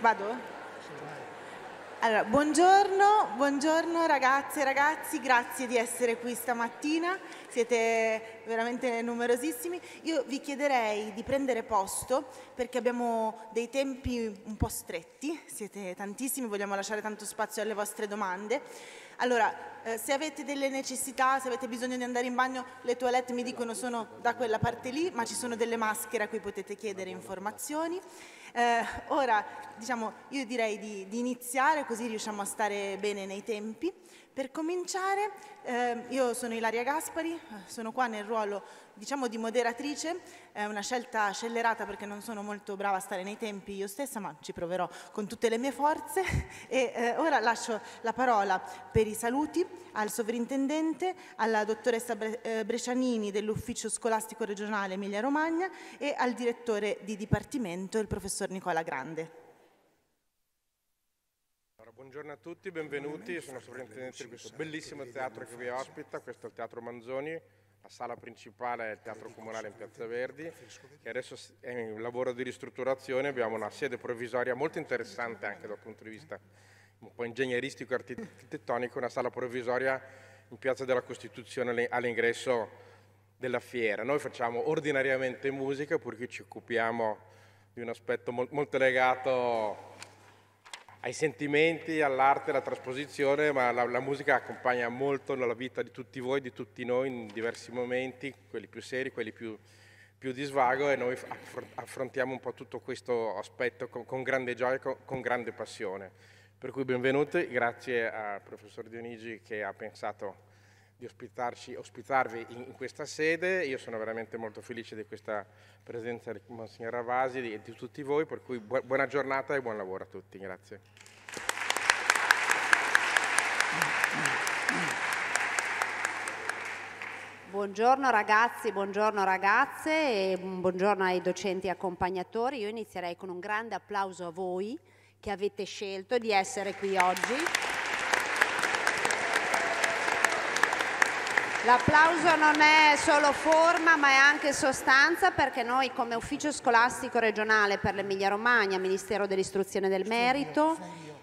Vado? Allora, buongiorno, buongiorno ragazze e ragazzi, grazie di essere qui stamattina, siete veramente numerosissimi. Io vi chiederei di prendere posto perché abbiamo dei tempi un po' stretti, siete tantissimi, vogliamo lasciare tanto spazio alle vostre domande. Allora, eh, se avete delle necessità, se avete bisogno di andare in bagno, le toilette mi dicono sono da quella parte lì, ma ci sono delle maschere a cui potete chiedere informazioni. Eh, ora, diciamo, io direi di, di, iniziare così riusciamo a stare bene nei tempi. Per cominciare, eh, io sono Ilaria Gaspari, sono qua nel ruolo diciamo di moderatrice, è una scelta scellerata perché non sono molto brava a stare nei tempi io stessa, ma ci proverò con tutte le mie forze. E eh, ora lascio la parola per i saluti al sovrintendente, alla dottoressa eh, Brescianini dell'Ufficio Scolastico Regionale Emilia-Romagna e al direttore di dipartimento, il professor Nicola Grande. Buongiorno a tutti, benvenuti, Io sono sovrintendente di questo bellissimo teatro che vi ospita, questo è il Teatro Manzoni, la sala principale è il Teatro Comunale in Piazza Verdi, che adesso è in lavoro di ristrutturazione, abbiamo una sede provvisoria molto interessante anche dal punto di vista un po' ingegneristico e architettonico, una sala provvisoria in Piazza della Costituzione all'ingresso della fiera. Noi facciamo ordinariamente musica, purché ci occupiamo di un aspetto molto legato ai sentimenti, all'arte, alla trasposizione, ma la, la, musica accompagna molto la vita di tutti voi, di tutti noi in diversi momenti, quelli più seri, quelli più, più di svago e noi affrontiamo un po' tutto questo aspetto con, con grande gioia e con, con, grande passione. Per cui benvenuti, grazie al professor Dionigi che ha pensato di ospitarvi in, in, questa sede. Io sono veramente molto felice di questa presenza di Monsignor Ravasi e di, tutti voi, per cui bu- buona giornata e buon lavoro a tutti. Grazie. Buongiorno ragazzi, buongiorno ragazze e buongiorno ai docenti accompagnatori. Io inizierei con un grande applauso a voi che avete scelto di essere qui oggi. L'applauso non è solo forma ma è anche sostanza perché noi come ufficio scolastico regionale per l'Emilia Romagna, Ministero dell'Istruzione e del Merito,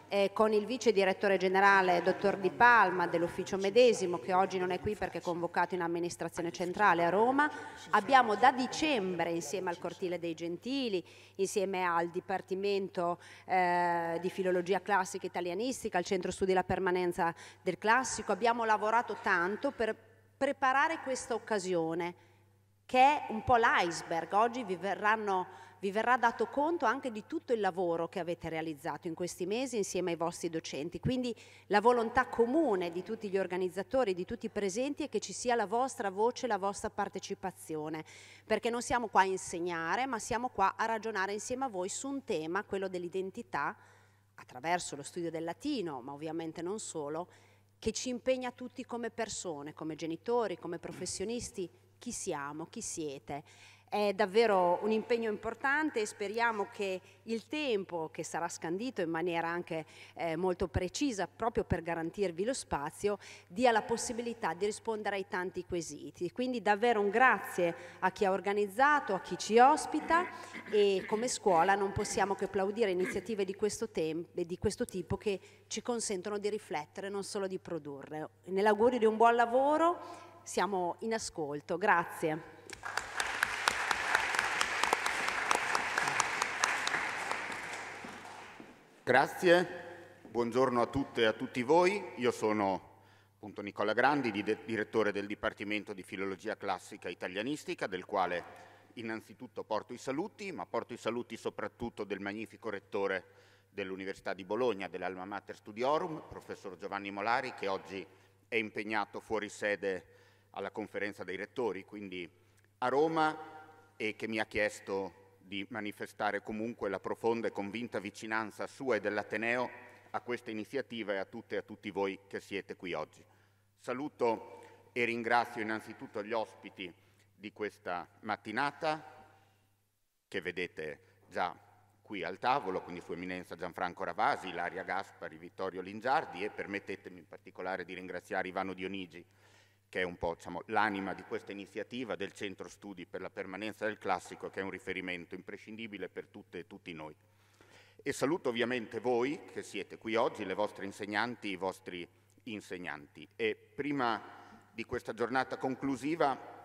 eh, con il vice direttore generale dottor Di Palma dell'ufficio medesimo che oggi non è qui perché è convocato in amministrazione centrale a Roma, abbiamo da dicembre insieme al Cortile dei Gentili, insieme al Dipartimento eh, di Filologia Classica e Italianistica, al Centro Studi la Permanenza del Classico, abbiamo lavorato tanto per preparare questa occasione, che è un po' l'iceberg. Oggi vi, verranno, vi verrà dato conto anche di tutto il lavoro che avete realizzato in questi mesi insieme ai vostri docenti. Quindi la volontà comune di tutti gli organizzatori, di tutti i presenti, è che ci sia la vostra voce, la vostra partecipazione, perché non siamo qua a insegnare, ma siamo qua a ragionare insieme a voi su un tema, quello dell'identità, attraverso lo studio del latino, ma ovviamente non solo, che ci impegna tutti come persone, come genitori, come professionisti, chi siamo, chi siete. È davvero un impegno importante e speriamo che il tempo, che sarà scandito in maniera anche eh, molto precisa proprio per garantirvi lo spazio, dia la possibilità di rispondere ai tanti quesiti. Quindi davvero un grazie a chi ha organizzato, a chi ci ospita e come scuola non possiamo che applaudire iniziative di questo, di questo tipo che ci consentono di riflettere, non solo di produrre. Nell'augurio di un buon lavoro siamo in ascolto. Grazie. Grazie, buongiorno a tutte e a tutti voi. Io sono appunto Nicola Grandi, direttore del Dipartimento di Filologia Classica Italianistica, del quale innanzitutto porto i saluti, ma porto i saluti soprattutto del magnifico rettore dell'Università di Bologna, dell'Alma Mater Studiorum, professor Giovanni Molari, che oggi è impegnato fuori sede alla conferenza dei rettori, quindi a Roma, e che mi ha chiesto di manifestare comunque la profonda e convinta vicinanza sua e dell'Ateneo a questa iniziativa e a tutte e a tutti voi che siete qui oggi. Saluto e ringrazio innanzitutto gli ospiti di questa mattinata che vedete già qui al tavolo, quindi Sua Eminenza Gianfranco Ravasi, Ilaria Gaspari, Vittorio Lingiardi e permettetemi in particolare di ringraziare Ivano Dionigi che è un po' diciamo, l'anima di questa iniziativa del Centro Studi per la Permanenza del Classico, che è un riferimento imprescindibile per tutte e tutti noi. E saluto ovviamente voi che siete qui oggi, le vostre insegnanti, i vostri insegnanti. E prima di questa giornata conclusiva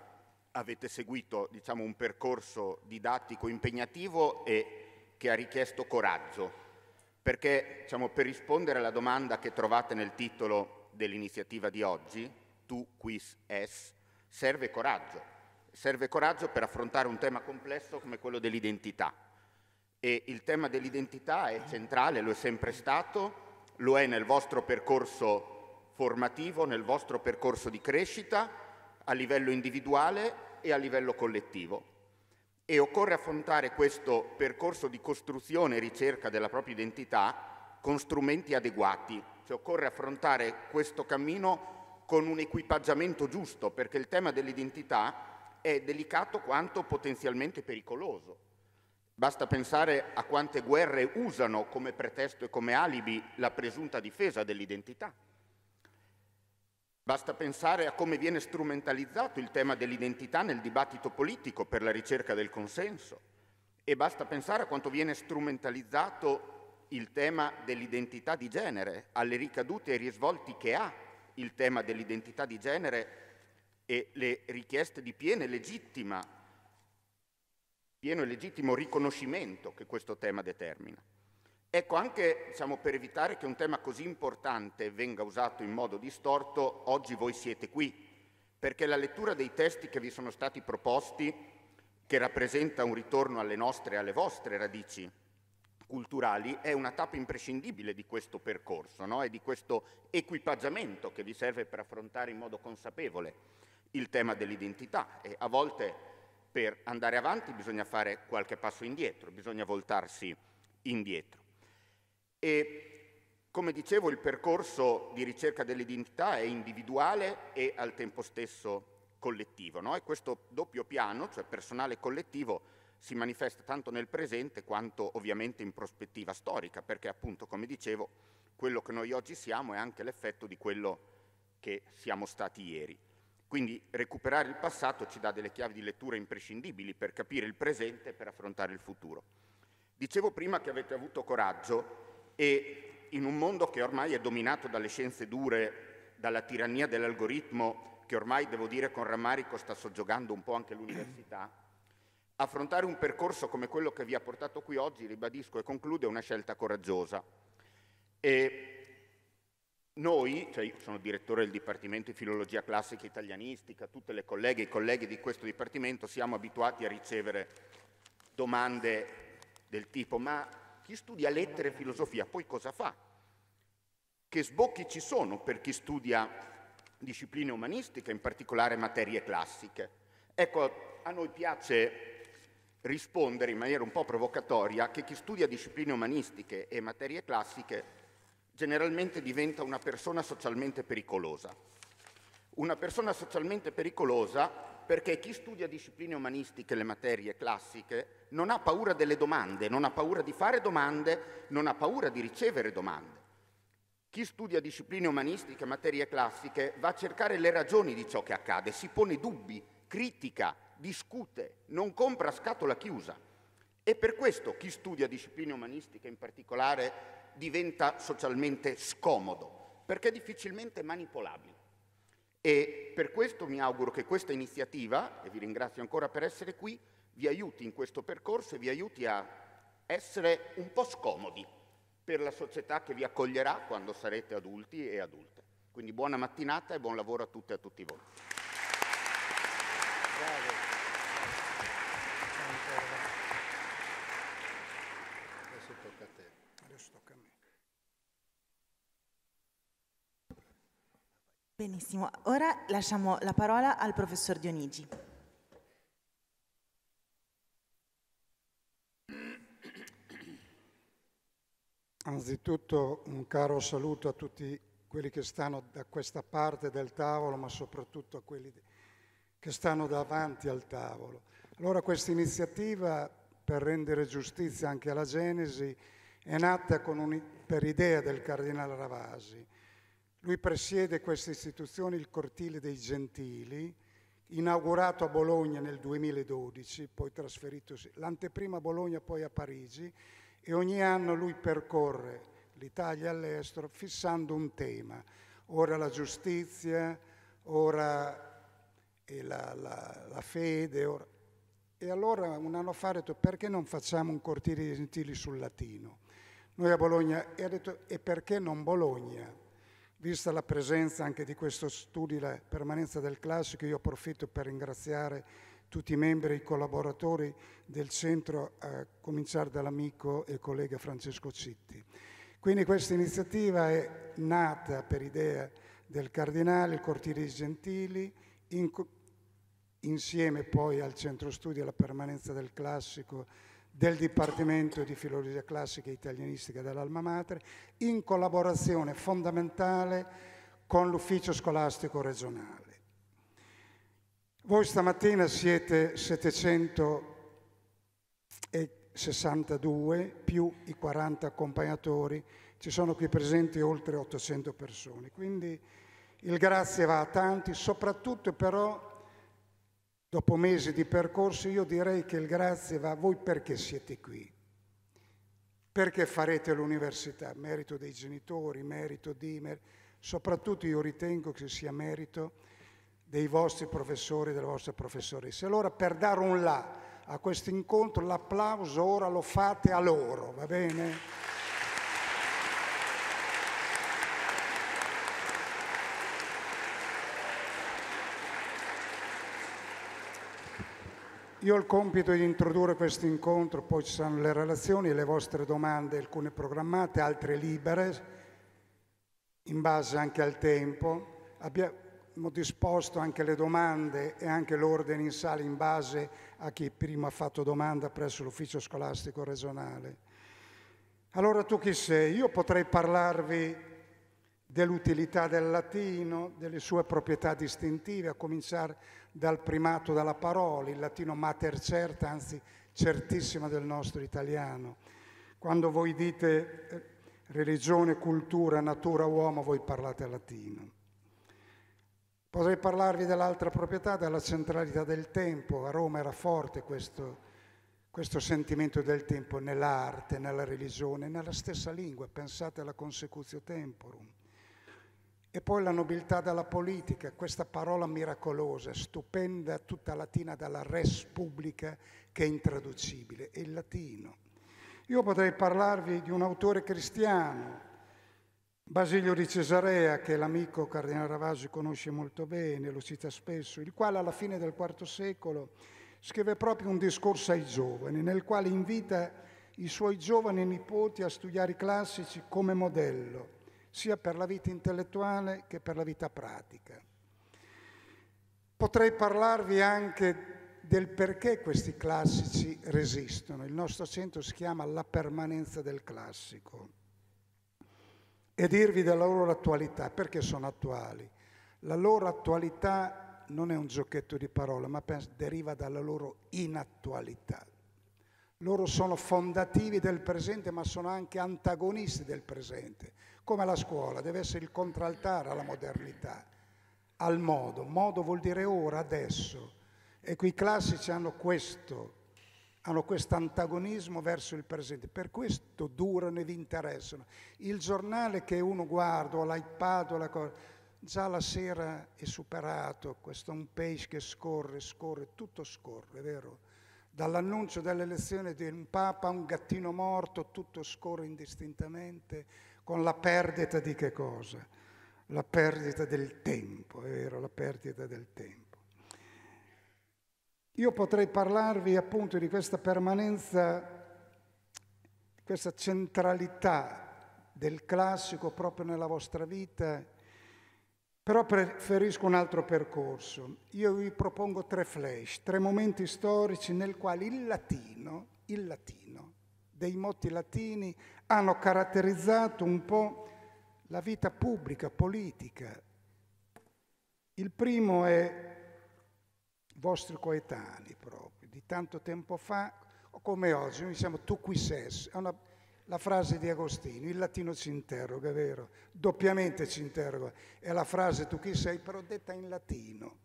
avete seguito diciamo, un percorso didattico impegnativo e che ha richiesto coraggio, perché diciamo, per rispondere alla domanda che trovate nel titolo dell'iniziativa di oggi, Tu quis es, serve coraggio. Serve coraggio per affrontare un tema complesso come quello dell'identità. E il tema dell'identità è centrale, lo è sempre stato, lo è nel vostro percorso formativo, nel vostro percorso di crescita, a livello individuale e a livello collettivo. E occorre affrontare questo percorso di costruzione e ricerca della propria identità con strumenti adeguati, cioè occorre affrontare questo cammino con un equipaggiamento giusto, perché il tema dell'identità è delicato quanto potenzialmente pericoloso. Basta pensare a quante guerre usano come pretesto e come alibi la presunta difesa dell'identità. Basta pensare a come viene strumentalizzato il tema dell'identità nel dibattito politico per la ricerca del consenso e basta pensare a quanto viene strumentalizzato il tema dell'identità di genere, alle ricadute e ai risvolti che ha il tema dell'identità di genere e le richieste di piena e legittima, pieno e legittimo riconoscimento che questo tema determina. Ecco, anche diciamo, per evitare che un tema così importante venga usato in modo distorto, oggi voi siete qui, perché la lettura dei testi che vi sono stati proposti, che rappresenta un ritorno alle nostre e alle vostre radici culturali, è una tappa imprescindibile di questo percorso no? e di questo equipaggiamento che vi serve per affrontare in modo consapevole il tema dell'identità. E a volte per andare avanti bisogna fare qualche passo indietro, bisogna voltarsi indietro. E come dicevo il percorso di ricerca dell'identità è individuale e al tempo stesso collettivo. No? E questo doppio piano, cioè personale e collettivo, si manifesta tanto nel presente quanto ovviamente in prospettiva storica, perché appunto, come dicevo, quello che noi oggi siamo è anche l'effetto di quello che siamo stati ieri. Quindi recuperare il passato ci dà delle chiavi di lettura imprescindibili per capire il presente e per affrontare il futuro. Dicevo prima che avete avuto coraggio e in un mondo che ormai è dominato dalle scienze dure, dalla tirannia dell'algoritmo, che ormai devo dire con rammarico sta soggiogando un po' anche l'università, affrontare un percorso come quello che vi ha portato qui oggi, ribadisco e concludo, è una scelta coraggiosa. E noi, cioè io sono direttore del Dipartimento di Filologia Classica Italianistica, tutte le colleghe e i colleghi di questo Dipartimento siamo abituati a ricevere domande del tipo ma chi studia lettere e filosofia poi cosa fa? Che sbocchi ci sono per chi studia discipline umanistiche, in particolare materie classiche? Ecco, a noi piace rispondere in maniera un po' provocatoria che chi studia discipline umanistiche e materie classiche generalmente diventa una persona socialmente pericolosa. Una persona socialmente pericolosa perché chi studia discipline umanistiche e le materie classiche non ha paura delle domande, non ha paura di fare domande, non ha paura di ricevere domande. Chi studia discipline umanistiche e materie classiche va a cercare le ragioni di ciò che accade, si pone dubbi, critica, discute, non compra a scatola chiusa. E per questo chi studia discipline umanistiche in particolare diventa socialmente scomodo, perché è difficilmente manipolabile. E per questo mi auguro che questa iniziativa, e vi ringrazio ancora per essere qui, vi aiuti in questo percorso e vi aiuti a essere un po' scomodi per la società che vi accoglierà quando sarete adulti e adulte. Quindi buona mattinata e buon lavoro a tutte e a tutti voi. Benissimo, ora lasciamo la parola al professor Dionigi. Anzitutto un caro saluto a tutti quelli che stanno da questa parte del tavolo, ma soprattutto a quelli che stanno davanti al tavolo. Allora questa iniziativa per rendere giustizia anche alla Genesi è nata un, per idea del Cardinale Ravasi lui presiede questa istituzione, il Cortile dei Gentili, inaugurato a Bologna nel 2012, poi trasferitosi, l'anteprima a Bologna, poi a Parigi, e ogni anno lui percorre l'Italia all'estero fissando un tema, ora la giustizia, ora la, la, la, fede. Ora... E allora un anno fa ha detto perché non facciamo un cortile di gentili sul latino? Noi a Bologna, e ha detto e perché non Bologna? Vista la presenza anche di questo studio, la permanenza del classico, io approfitto per ringraziare tutti i membri e i collaboratori del centro, a cominciare dall'amico e collega Francesco Citti. Quindi questa iniziativa è nata per idea del Cardinale, il Cortile Gentili, in, insieme poi al Centro Studi e alla permanenza del classico del Dipartimento di Filologia Classica e Italianistica dell'Alma Mater, in collaborazione fondamentale con l'Ufficio Scolastico Regionale. Voi stamattina siete 762 più i 40 accompagnatori, ci sono qui presenti oltre 800 persone, quindi il grazie va a tanti, soprattutto però dopo mesi di percorso io direi che il grazie va a voi perché siete qui, perché farete l'università, merito dei genitori, merito di, mer- soprattutto io ritengo che sia merito dei vostri professori e delle vostre professoresse. Allora per dare un là a questo incontro l'applauso ora lo fate a loro, va bene? Io ho il compito di introdurre questo incontro, poi ci saranno le relazioni, le vostre domande, alcune programmate, altre libere, in base anche al tempo. Abbiamo disposto anche le domande e anche l'ordine in sala in base a chi prima ha fatto domanda presso l'ufficio scolastico regionale. Allora tu chi sei? Io potrei parlarvi dell'utilità del latino, delle sue proprietà distintive, a cominciare dal primato della parola, il latino mater certa, anzi certissima del nostro italiano. Quando voi dite eh, religione, cultura, natura, uomo, voi parlate latino. Potrei parlarvi dell'altra proprietà, della centralità del tempo. A Roma era forte questo, questo sentimento del tempo nell'arte, nella religione, nella stessa lingua. Pensate alla consecutio temporum. E poi la nobiltà della politica, questa parola miracolosa, stupenda, tutta latina dalla res pubblica, che è intraducibile, è il latino. Io potrei parlarvi di un autore cristiano, Basilio di Cesarea, che l'amico Cardinale Ravasi conosce molto bene, lo cita spesso, il quale alla fine del IV secolo scrive proprio un discorso ai giovani, nel quale invita i suoi giovani nipoti a studiare i classici come modello sia per la vita intellettuale che per la vita pratica. Potrei parlarvi anche del perché questi classici resistono. Il nostro centro si chiama La permanenza del classico e dirvi della loro attualità, perché sono attuali. La loro attualità non è un giochetto di parole, ma deriva dalla loro inattualità. Loro sono fondativi del presente, ma sono anche antagonisti del presente come la scuola, deve essere il contraltare alla modernità, al modo. Modo vuol dire ora, adesso. E qui i classici hanno questo, hanno questo antagonismo verso il presente, per questo durano e vi interessano. Il giornale che uno guarda, o l'iPad o la cosa, già la sera è superato, questo un page che scorre, scorre, tutto scorre, vero? Dall'annuncio dell'elezione di un papa, un gattino morto, tutto scorre indistintamente con la perdita di che cosa? La perdita del tempo, è vero, la perdita del tempo. Io potrei parlarvi appunto di questa permanenza, di questa centralità del classico proprio nella vostra vita, però preferisco un altro percorso. Io vi propongo tre flash, tre momenti storici nel quale il latino, il latino, dei motti latini hanno caratterizzato un po' la vita pubblica, politica. Il primo è vostri coetanei proprio, di tanto tempo fa, come oggi, noi siamo tu qui ses, è una, la frase di Agostino, il latino ci interroga, è vero? Doppiamente ci interroga, è la frase tu chi sei, però detta in latino.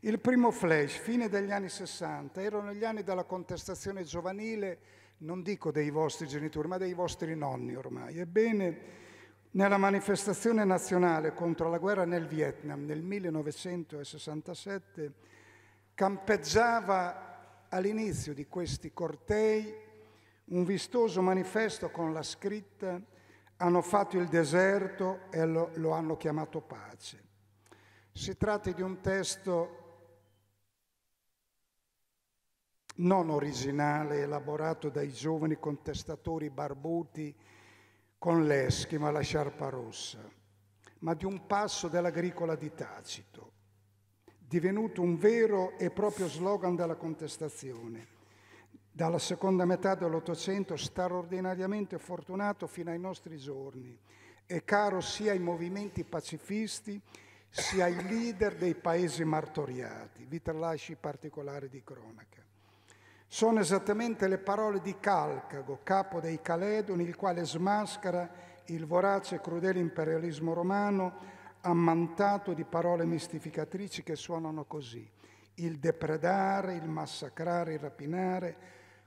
Il primo flash, fine degli anni 60, erano gli anni della contestazione giovanile, non dico dei vostri genitori, ma dei vostri nonni ormai. Ebbene, nella manifestazione nazionale contro la guerra nel Vietnam nel 1967 campeggiava all'inizio di questi cortei un vistoso manifesto con la scritta hanno fatto il deserto e lo, lo hanno chiamato pace. Si tratta di un testo non originale, elaborato dai giovani contestatori barbuti con l'eschima, la sciarpa rossa, ma di un passo dell'agricola di Tacito, divenuto un vero e proprio slogan della contestazione, dalla seconda metà dell'Ottocento straordinariamente fortunato fino ai nostri giorni e caro sia ai movimenti pacifisti sia ai leader dei paesi martoriati. Vi tralasci particolari di cronaca. Sono esattamente le parole di Calcago, capo dei Caledoni, il quale smaschera il vorace e crudele imperialismo romano ammantato di parole mistificatrici che suonano così. Il depredare, il massacrare, il rapinare,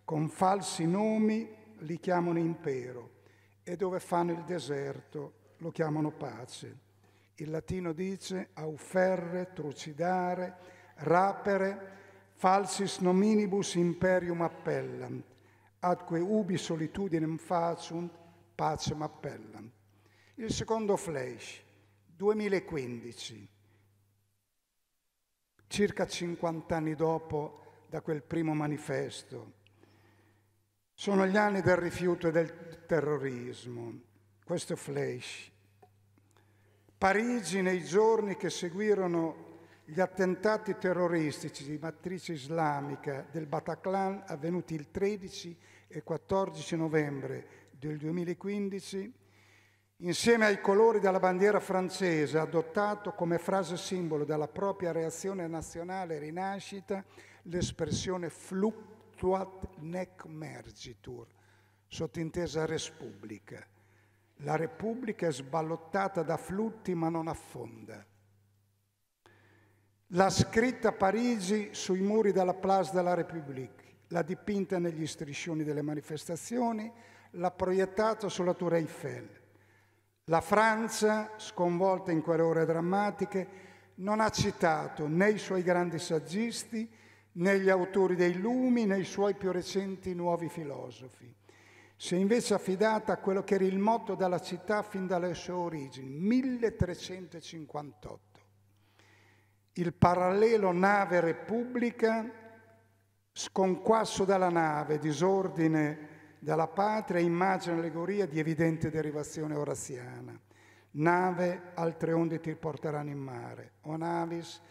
con falsi nomi li chiamano impero e dove fanno il deserto lo chiamano pace. Il latino dice auferre, trucidare, rapere, falsis nominibus imperium appellant, atque ubi solitudinem faciunt, pacem appellant. Il secondo flash, 2015, circa 50 anni dopo da quel primo manifesto. Sono gli anni del rifiuto e del terrorismo. Questo flash. Parigi nei giorni che seguirono gli attentati terroristici di matrice islamica del Bataclan avvenuti il 13 e 14 novembre del 2015, insieme ai colori della bandiera francese, adottato come frase simbolo della propria reazione nazionale rinascita l'espressione fluctuat nec mergitur, sottintesa Repubblica. La Repubblica è sballottata da flutti ma non affonda. L'ha scritta a Parigi sui muri della Place de la République, l'ha dipinta negli striscioni delle manifestazioni, l'ha proiettata sulla Tour Eiffel. La Francia, sconvolta in quelle ore drammatiche, non ha citato né i suoi grandi saggisti, né gli autori dei lumi, né i suoi più recenti nuovi filosofi. Si è invece affidata a quello che era il motto della città fin dalle sue origini, 1358 il parallelo nave Repubblica, sconquasso dalla nave, disordine della patria, immagine allegoria di evidente derivazione oraziana. Nave, altre onde ti porteranno in mare. O navis,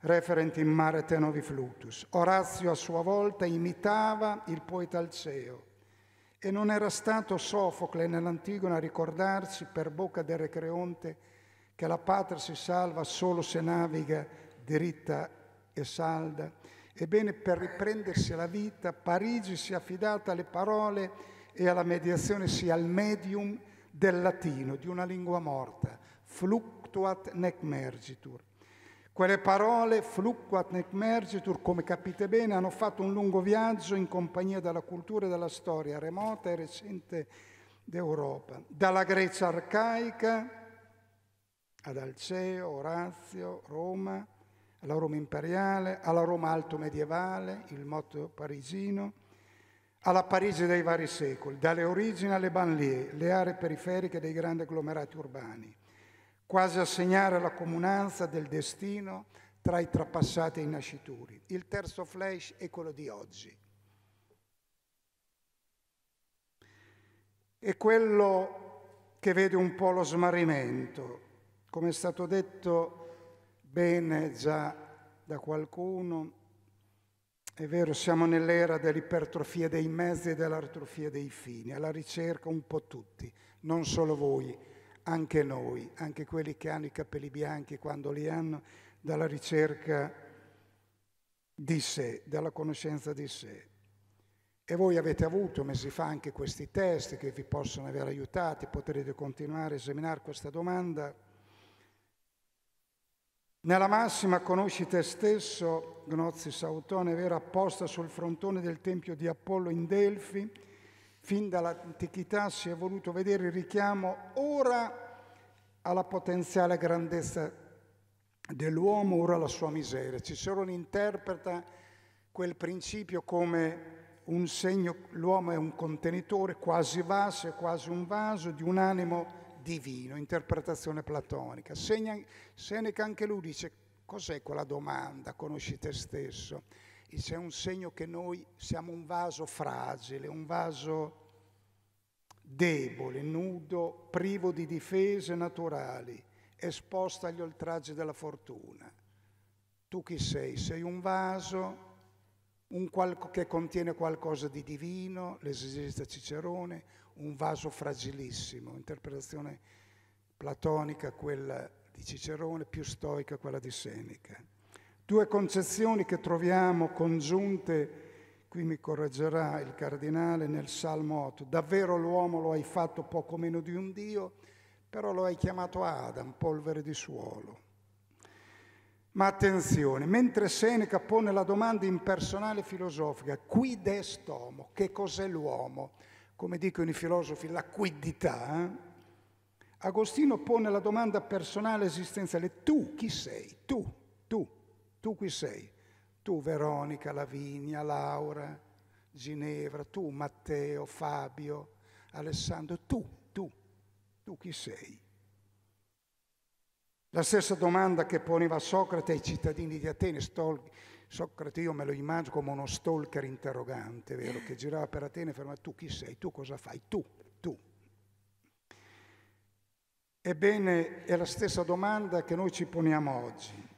referent in mare tenovi flutus. Orazio a sua volta imitava il poeta Alceo e non era stato Sofocle nell'Antigona a ricordarci per bocca del Recreonte che la patria si salva solo se naviga diritta e salda. Ebbene, per riprendersi la vita, Parigi si è affidata alle parole e alla mediazione sia al medium del latino, di una lingua morta, fluctuat nec mergitur. Quelle parole, fluctuat nec mergitur, come capite bene, hanno fatto un lungo viaggio in compagnia della cultura e della storia remota e recente d'Europa, dalla Grecia arcaica ad Alceo, Orazio, Roma, alla Roma imperiale, alla Roma alto medievale, il motto parigino, alla Parigi dei vari secoli, dalle origini alle banlieue, le aree periferiche dei grandi agglomerati urbani, quasi a segnare la comunanza del destino tra i trapassati e i nascituri. Il terzo flash è quello di oggi. È quello che vede un po' lo smarrimento, come è stato detto bene già da qualcuno, è vero, siamo nell'era dell'ipertrofia dei mezzi e dell'atrofia dei fini, alla ricerca un po' tutti, non solo voi, anche noi, anche quelli che hanno i capelli bianchi quando li hanno, dalla ricerca di sé, dalla conoscenza di sé. E voi avete avuto mesi fa anche questi test che vi possono aver aiutati, potrete continuare a esaminare questa domanda Nella massima conosci te stesso, Gnozzi Sautone, vera apposta sul frontone del tempio di Apollo in Delfi, fin dall'antichità si è voluto vedere il richiamo ora alla potenziale grandezza dell'uomo, ora alla sua miseria. Cicerone interpreta quel principio come un segno, l'uomo è un contenitore quasi vaso, è quasi un vaso di un animo divino, interpretazione platonica. Seneca anche lui dice, cos'è quella domanda, conosci te stesso? C'è un segno che noi siamo un vaso fragile, un vaso debole, nudo, privo di difese naturali, esposto agli oltraggi della fortuna. Tu chi sei? Sei un vaso un qual- che contiene qualcosa di divino, l'esegesta Cicerone, un vaso fragilissimo, interpretazione platonica quella di Cicerone, più stoica quella di Seneca. Due concezioni che troviamo congiunte, qui mi correggerà il cardinale, nel Salmo 8. Davvero l'uomo lo hai fatto poco meno di un Dio, però lo hai chiamato Adam, polvere di suolo. Ma attenzione, mentre Seneca pone la domanda impersonale filosofica, quid est homo, che cos'è l'uomo? Come dicono i filosofi, la quiddità, eh? Agostino pone la domanda personale esistenziale, tu chi sei? Tu, tu, tu chi sei? Tu Veronica, Lavinia, Laura, Ginevra, tu Matteo, Fabio, Alessandro, tu, tu, tu chi sei? La stessa domanda che poneva Socrate ai cittadini di Atene, Socrate io me lo immagino come uno stalker interrogante, vero? Che girava per Atene e fermava tu chi sei, tu cosa fai, tu, tu. Ebbene, è la stessa domanda che noi ci poniamo oggi.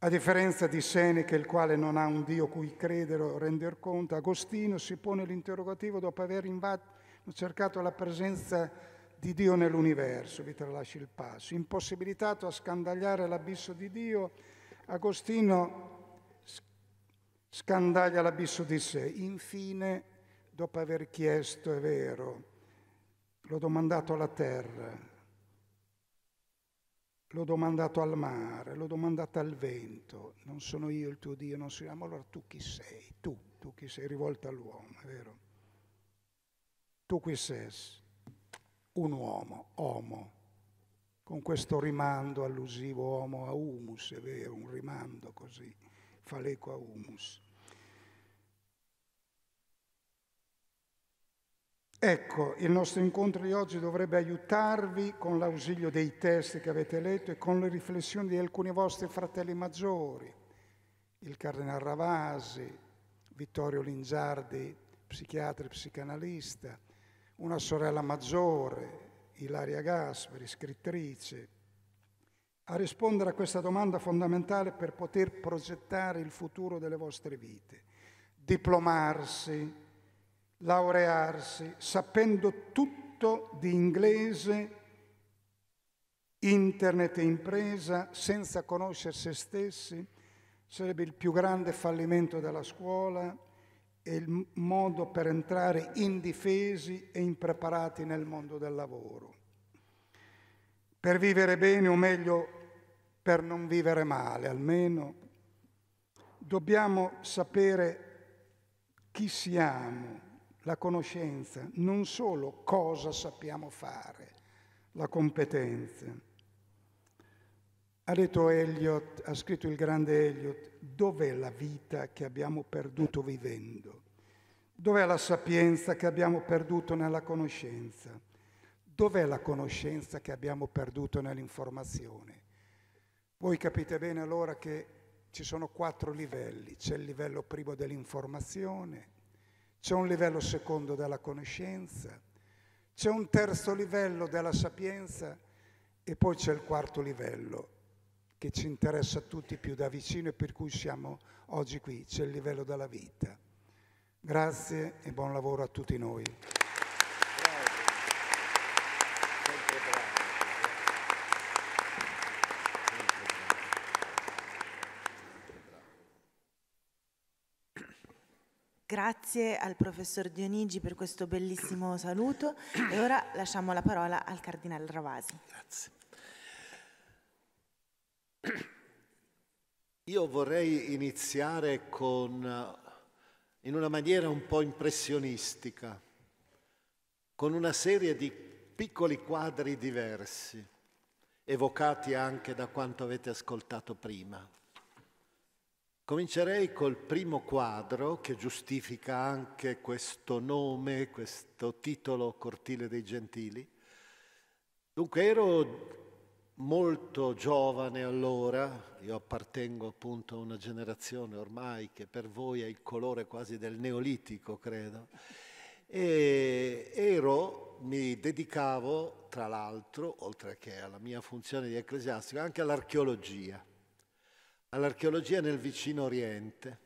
A differenza di Seneca, il quale non ha un Dio cui credere o render conto, Agostino si pone l'interrogativo dopo aver cercato la presenza di Dio nell'universo, vi tralascio il passo. Impossibilitato a scandagliare l'abisso di Dio, Agostino scandaglia l'abisso di sé. Infine, dopo aver chiesto, è vero, l'ho domandato alla terra, l'ho domandato al mare, l'ho domandato al vento, non sono io il tuo Dio, non ma allora tu chi sei? Tu, tu chi sei? Rivolta all'uomo, è vero? Tu chi sei? Un uomo, uomo, con questo rimando allusivo uomo a humus, è vero, un rimando così fa l'eco a humus. Ecco, il nostro incontro di oggi dovrebbe aiutarvi con l'ausilio dei testi che avete letto e con le riflessioni di alcuni vostri fratelli maggiori, il Cardinal Ravasi, Vittorio Lingiardi, psichiatra e psicanalista, una sorella maggiore, Ilaria Gasperi, scrittrice, a rispondere a questa domanda fondamentale per poter progettare il futuro delle vostre vite. Diplomarsi, laurearsi, sapendo tutto di inglese, internet e impresa, senza conoscere se stessi, sarebbe il più grande fallimento della scuola e il modo per entrare indifesi e impreparati nel mondo del lavoro. Per vivere bene, o meglio, per non vivere male almeno, dobbiamo sapere chi siamo, la conoscenza, non solo cosa sappiamo fare, la competenza. Ha detto Eliot, ha scritto il grande Eliot, dov'è la vita che abbiamo perduto vivendo? Dov'è la sapienza che abbiamo perduto nella conoscenza? Dov'è la conoscenza che abbiamo perduto nell'informazione? Voi capite bene allora che ci sono quattro livelli. C'è il livello primo dell'informazione, c'è un livello secondo della conoscenza, c'è un terzo livello della sapienza e poi c'è il quarto livello che ci interessa tutti più da vicino e per cui siamo oggi qui, c'è il livello della vita. Grazie e buon lavoro a tutti noi. Grazie al professor Dionigi per questo bellissimo saluto e ora lasciamo la parola al cardinale Ravasi. Grazie. Io vorrei iniziare con, in una maniera un po' impressionistica, con una serie di piccoli quadri diversi, evocati anche da quanto avete ascoltato prima. Comincerei col primo quadro che giustifica anche questo nome, questo titolo Cortile dei Gentili. Dunque ero molto giovane allora, io appartengo appunto a una generazione ormai che per voi ha il colore quasi del neolitico, credo, e ero, mi dedicavo tra l'altro, oltre che alla mia funzione di ecclesiastico, anche all'archeologia, all'archeologia nel vicino Oriente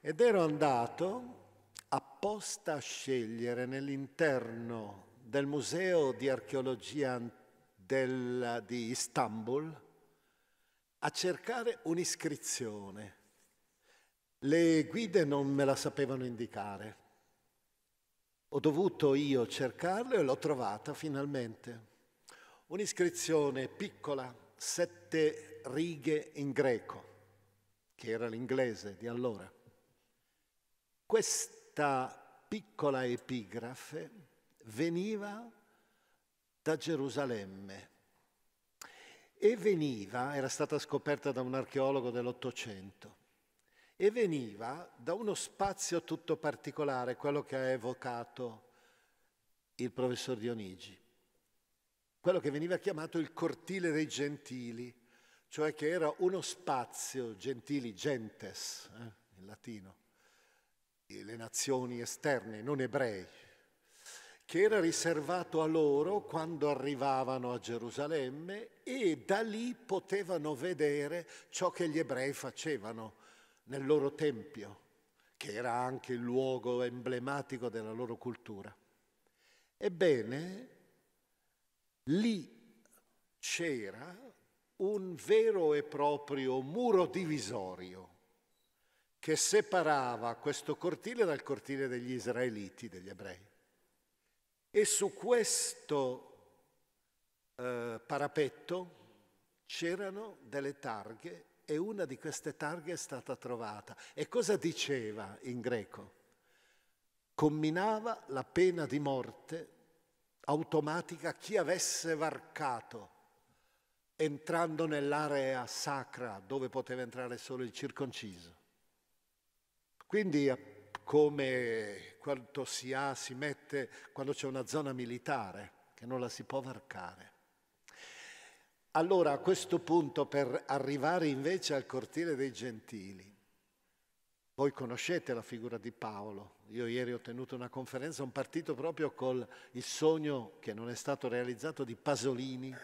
ed ero andato apposta a scegliere nell'interno del Museo di Archeologia del, di Istanbul a cercare un'iscrizione. Le guide non me la sapevano indicare. Ho dovuto io cercarla e l'ho trovata finalmente. Un'iscrizione piccola, sette righe in greco, che era l'inglese di allora. Questa piccola epigrafe veniva da Gerusalemme e veniva, era stata scoperta da un archeologo dell'Ottocento, e veniva da uno spazio tutto particolare, quello che ha evocato il professor Dionigi, quello che veniva chiamato il cortile dei gentili, cioè che era uno spazio, gentili, gentes, eh, in latino, le nazioni esterne, non ebrei, che era riservato a loro quando arrivavano a Gerusalemme e da lì potevano vedere ciò che gli ebrei facevano nel loro tempio, che era anche il luogo emblematico della loro cultura. Ebbene, lì c'era un vero e proprio muro divisorio che separava questo cortile dal cortile degli israeliti, degli ebrei. E su questo eh, parapetto c'erano delle targhe e una di queste targhe è stata trovata. E cosa diceva in greco? Comminava la pena di morte automatica a chi avesse varcato entrando nell'area sacra dove poteva entrare solo il circonciso. Quindi come quanto si ha, si mette quando c'è una zona militare che non la si può varcare. Allora a questo punto per arrivare invece al cortile dei gentili, voi conoscete la figura di Paolo, io ieri ho tenuto una conferenza, un partito proprio con il sogno che non è stato realizzato di Pasolini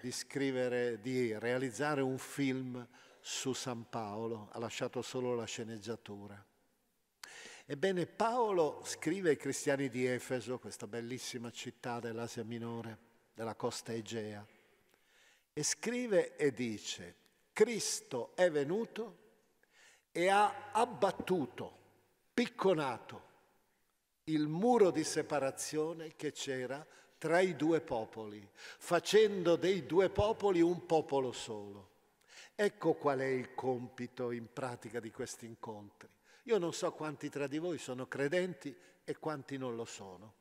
di scrivere, di realizzare un film su San Paolo, ha lasciato solo la sceneggiatura. Ebbene, Paolo scrive ai cristiani di Efeso, questa bellissima città dell'Asia Minore, della costa Egea, e scrive e dice, Cristo è venuto e ha abbattuto, picconato, il muro di separazione che c'era tra i due popoli, facendo dei due popoli un popolo solo. Ecco qual è il compito in pratica di questi incontri io non so quanti tra di voi sono credenti e quanti non lo sono,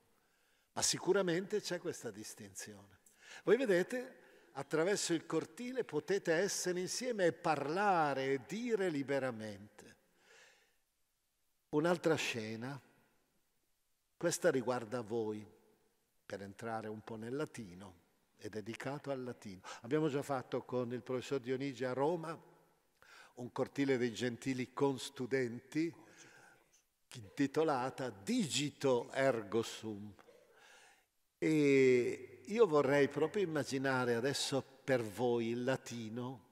ma sicuramente c'è questa distinzione. Voi vedete, attraverso il cortile potete essere insieme e parlare e dire liberamente. Un'altra scena, questa riguarda voi, per entrare un po' nel latino, è dedicato al latino. Abbiamo già fatto con il professor Dionigi a Roma un cortile dei gentili con studenti, intitolata Digito ergo sum. E io vorrei proprio immaginare adesso per voi il latino,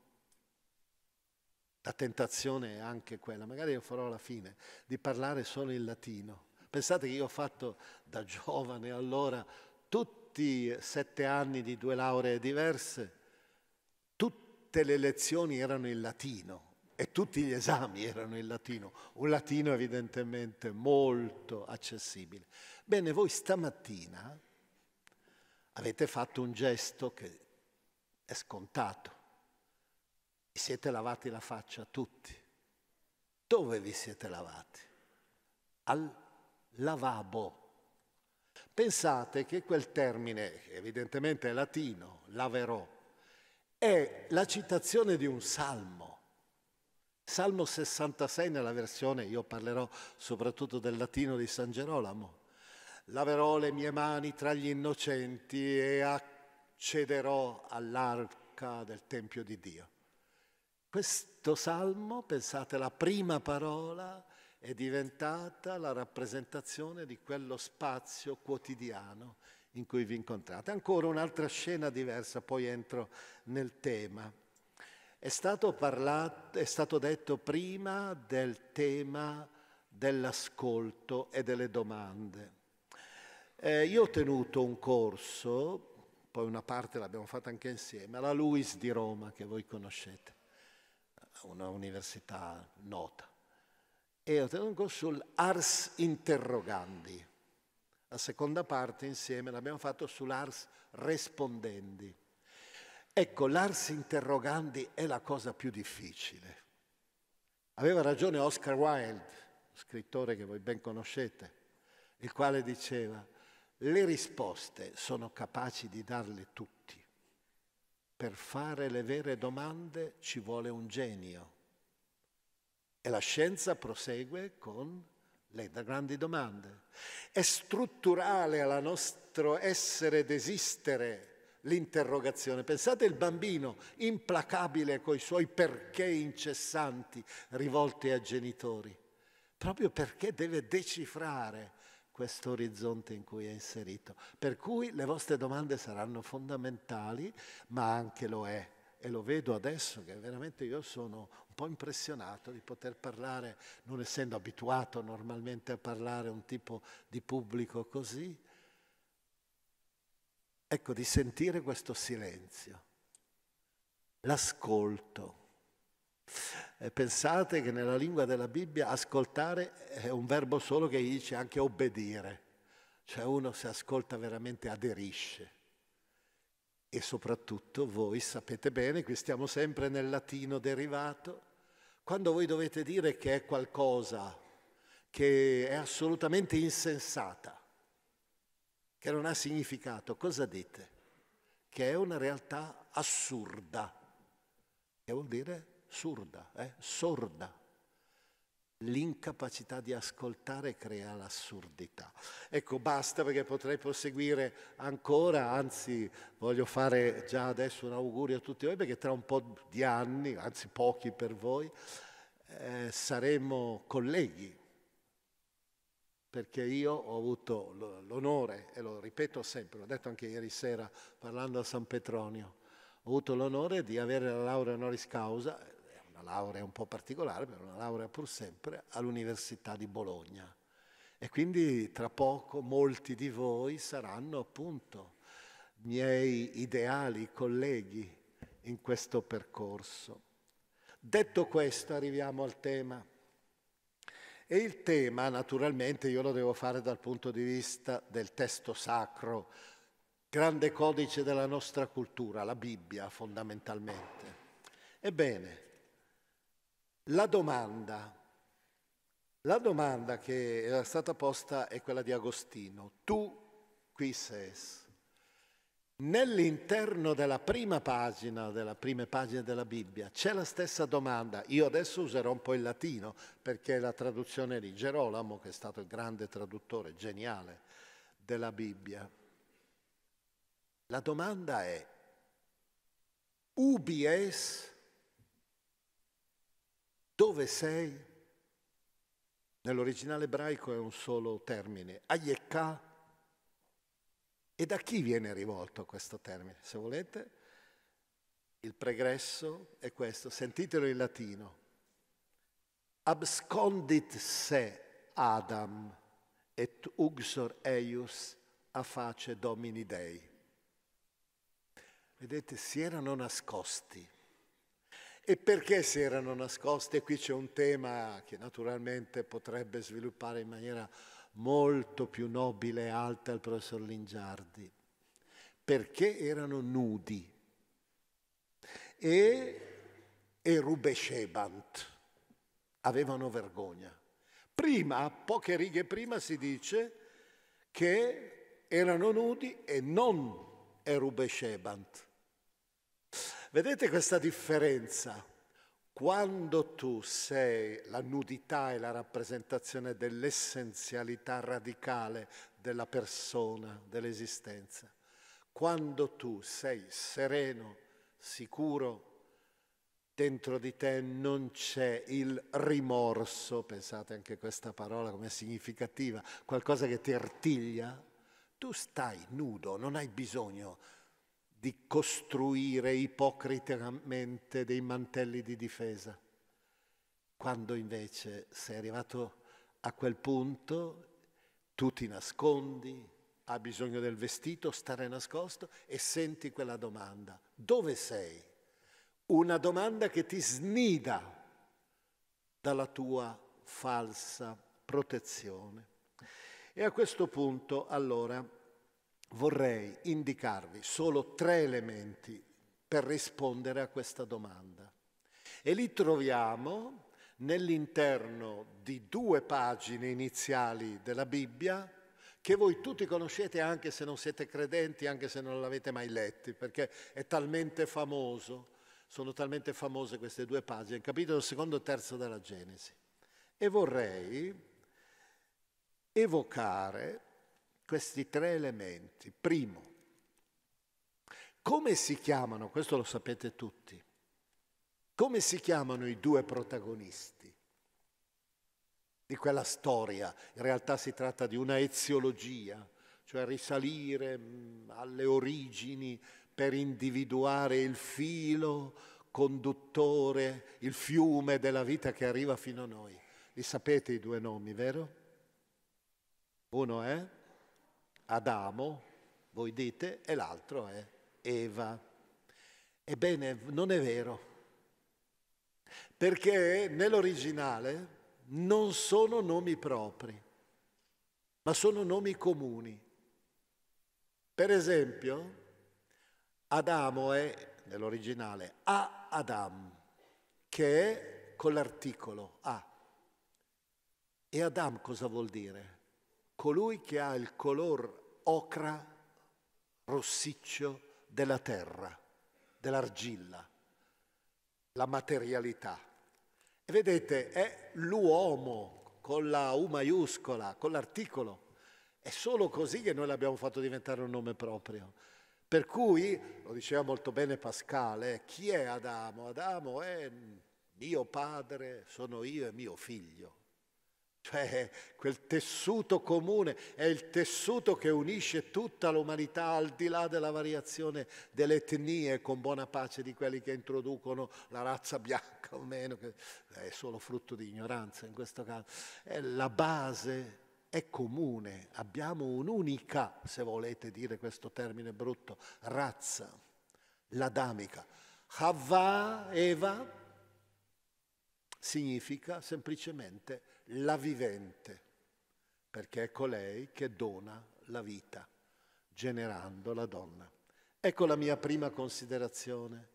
la tentazione è anche quella, magari io farò alla fine, di parlare solo in latino. Pensate che io ho fatto da giovane allora tutti sette anni di due lauree diverse, tutte le lezioni erano in latino, e tutti gli esami erano in latino, un latino evidentemente molto accessibile. Bene, voi stamattina avete fatto un gesto che è scontato, Vi siete lavati la faccia tutti. Dove vi siete lavati? Al lavabo. Pensate che quel termine, evidentemente latino, laverò, è la citazione di un salmo. Salmo 66 nella versione, io parlerò soprattutto del latino di San Gerolamo. Laverò le mie mani tra gli innocenti e accederò all'arca del Tempio di Dio. Questo salmo, pensate, la prima parola è diventata la rappresentazione di quello spazio quotidiano in cui vi incontrate. Ancora un'altra scena diversa, poi entro nel tema. È stato, parlato, è stato detto prima del tema dell'ascolto e delle domande. Eh, io ho tenuto un corso, poi una parte l'abbiamo fatta anche insieme, alla LUIS di Roma, che voi conoscete, una università nota e ho tenuto un corso sull'ars interrogandi. La seconda parte insieme l'abbiamo fatto sull'ars rispondendi. Ecco, l'ars interrogandi è la cosa più difficile. Aveva ragione Oscar Wilde, scrittore che voi ben conoscete, il quale diceva, le risposte sono capaci di darle tutti. Per fare le vere domande ci vuole un genio. E la scienza prosegue con le grandi domande. È strutturale al nostro essere ed esistere l'interrogazione. Pensate il bambino implacabile con i suoi perché incessanti rivolti ai genitori, proprio perché deve decifrare questo orizzonte in cui è inserito. Per cui le vostre domande saranno fondamentali, ma anche lo è. E lo vedo adesso che veramente io sono un po' impressionato di poter parlare, non essendo abituato normalmente a parlare un tipo di pubblico così, ecco, di sentire questo silenzio, l'ascolto. E pensate che nella lingua della Bibbia ascoltare è un verbo solo che dice anche obbedire, cioè uno se ascolta veramente aderisce. E soprattutto voi sapete bene, qui stiamo sempre nel latino derivato, quando voi dovete dire che è qualcosa che è assolutamente insensata, che non ha significato, cosa dite? Che è una realtà assurda, che vuol dire surda, eh? sorda. L'incapacità di ascoltare crea l'assurdità. Ecco, basta perché potrei proseguire ancora, anzi voglio fare già adesso un augurio a tutti voi perché tra un po' di anni, anzi pochi per voi, eh, saremo colleghi. Perché io ho avuto l'onore, e lo ripeto sempre, l'ho detto anche ieri sera parlando a San Petronio, ho avuto l'onore di avere la laurea honoris causa laurea un po' particolare, però una laurea pur sempre, all'Università di Bologna. E quindi tra poco molti di voi saranno appunto miei ideali colleghi in questo percorso. Detto questo arriviamo al tema. E il tema naturalmente io lo devo fare dal punto di vista del testo sacro, grande codice della nostra cultura, la Bibbia fondamentalmente. Ebbene, la domanda, la domanda che era stata posta è quella di Agostino. Tu qui ses. Nell'interno della prima pagina, della prime pagine della Bibbia, c'è la stessa domanda. Io adesso userò un po' il latino perché è la traduzione di Gerolamo, che è stato il grande traduttore geniale della Bibbia. La domanda è, ubi es dove sei? Nell'originale ebraico è un solo termine, ayekah. E da chi viene rivolto questo termine? Se volete, il pregresso è questo, sentitelo in latino. Abscondit se Adam et uxor eius a face domini Dei. Vedete, si erano nascosti e perché si erano nascoste? Qui c'è un tema che naturalmente potrebbe sviluppare in maniera molto più nobile e alta il professor Lingiardi. Perché erano nudi. E e Rubeshebant avevano vergogna. Prima, poche righe prima, si dice che erano nudi e non Erubeshebant. Vedete questa differenza? Quando tu sei la nudità e la rappresentazione dell'essenzialità radicale della persona, dell'esistenza, quando tu sei sereno, sicuro, dentro di te non c'è il rimorso, pensate anche questa parola come significativa, qualcosa che ti artiglia, tu stai nudo, non hai bisogno di costruire ipocritamente dei mantelli di difesa. Quando invece sei arrivato a quel punto, tu ti nascondi, hai bisogno del vestito, stare nascosto e senti quella domanda. Dove sei? Una domanda che ti snida dalla tua falsa protezione. E a questo punto, allora, vorrei indicarvi solo tre elementi per rispondere a questa domanda. E li troviamo nell'interno di due pagine iniziali della Bibbia che voi tutti conoscete anche se non siete credenti, anche se non l'avete mai letti, perché è talmente famoso, sono talmente famose queste due pagine, capitolo secondo e terzo della Genesi. E vorrei evocare questi tre elementi. Primo, come si chiamano, questo lo sapete tutti, come si chiamano i due protagonisti di quella storia? In realtà si tratta di una eziologia, cioè risalire mm, alle origini per individuare il filo conduttore, il fiume della vita che arriva fino a noi. Li sapete i due nomi, vero? Uno è Adamo, voi dite, e l'altro è Eva. Ebbene, non è vero, perché nell'originale non sono nomi propri, ma sono nomi comuni. Per esempio, Adamo è, nell'originale, A Adam, che è con l'articolo A. E Adam cosa vuol dire? Colui che ha il color ocra rossiccio della terra, dell'argilla, la materialità. E vedete, è l'uomo con la U maiuscola, con l'articolo. È solo così che noi l'abbiamo fatto diventare un nome proprio. Per cui, lo diceva molto bene Pascale, chi è Adamo? Adamo è mio padre, sono io e mio figlio. Cioè quel tessuto comune è il tessuto che unisce tutta l'umanità al di là della variazione delle etnie con buona pace di quelli che introducono la razza bianca o meno, che è solo frutto di ignoranza in questo caso. È la base è comune, abbiamo un'unica, se volete dire questo termine brutto, razza, l'adamica. Havva, Eva, significa semplicemente la vivente, perché è colei che dona la vita, generando la donna. Ecco la mia prima considerazione.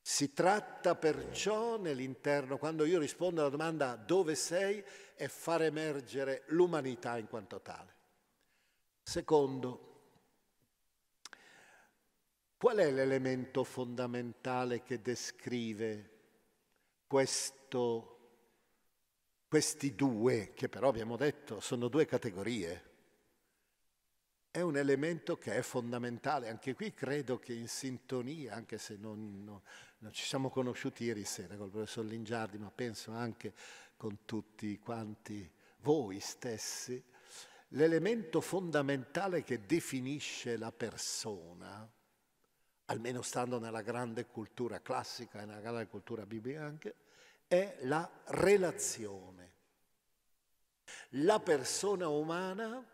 Si tratta perciò nell'interno, quando io rispondo alla domanda dove sei, è far emergere l'umanità in quanto tale. Secondo, qual è l'elemento fondamentale che descrive questo questi due, che però abbiamo detto sono due categorie, è un elemento che è fondamentale. Anche qui credo che in sintonia, anche se non, non, non ci siamo conosciuti ieri sera col professor Lingiardi, ma penso anche con tutti quanti voi stessi, l'elemento fondamentale che definisce la persona, almeno stando nella grande cultura classica e nella grande cultura biblica anche, è la relazione. La persona umana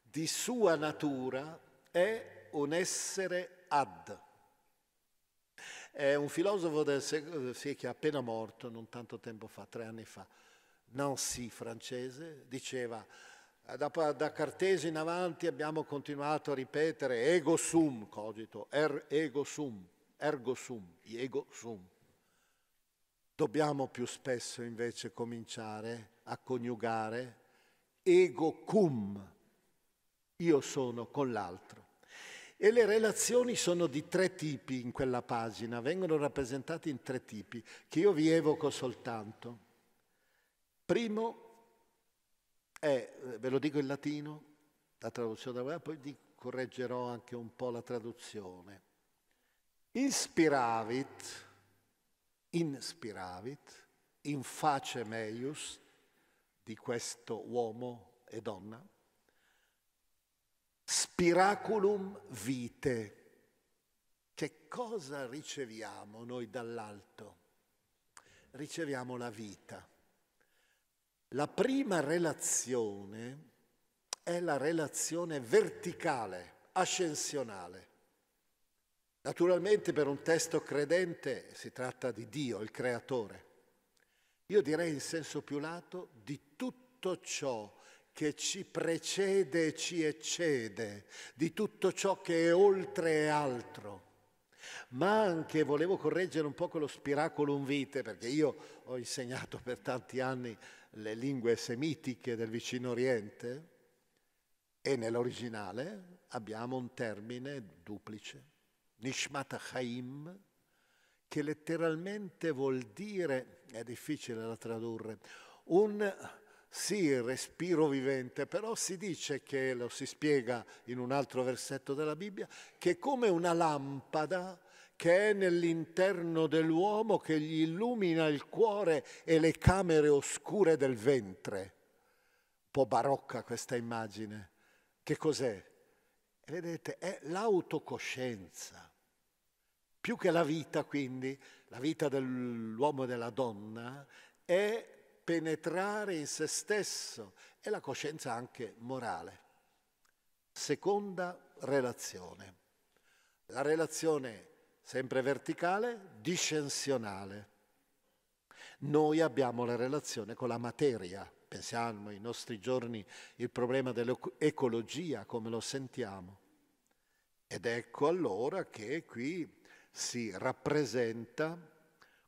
di sua natura è un essere ad. È un filosofo del secolo, sì, che è appena morto, non tanto tempo fa, tre anni fa, Nancy francese, diceva da, da Cartesio in avanti abbiamo continuato a ripetere ego sum, cogito, er, ego sum, ergo sum, ego sum. Dobbiamo più spesso invece cominciare a coniugare ego cum, io sono con l'altro. E le relazioni sono di tre tipi in quella pagina, vengono rappresentate in tre tipi, che io vi evoco soltanto. Primo è, ve lo dico in latino, la traduzione da poi vi correggerò anche un po' la traduzione. Inspiravit, inspiravit, in face meius, di questo uomo e donna, spiraculum vite. Che cosa riceviamo noi dall'alto? Riceviamo la vita. La prima relazione è la relazione verticale, ascensionale. Naturalmente per un testo credente si tratta di Dio, il creatore. Io direi in senso più lato di tutto ciò che ci precede e ci eccede, di tutto ciò che è oltre e altro. Ma anche volevo correggere un po' quello spiraculum vitae, perché io ho insegnato per tanti anni le lingue semitiche del vicino Oriente e nell'originale abbiamo un termine duplice, Nishmat Chaim, che letteralmente vuol dire, è difficile da tradurre, un sì, respiro vivente, però si dice che, lo si spiega in un altro versetto della Bibbia, che è come una lampada che è nell'interno dell'uomo che gli illumina il cuore e le camere oscure del ventre. Un po' barocca questa immagine. Che cos'è? vedete, è l'autocoscienza. Più che la vita, quindi, la vita dell'uomo e della donna, è penetrare in se stesso e la coscienza anche morale. Seconda relazione. La relazione sempre verticale, discensionale. Noi abbiamo la relazione con la materia, pensiamo ai nostri giorni il problema dell'ecologia, come lo sentiamo. Ed ecco allora che qui si rappresenta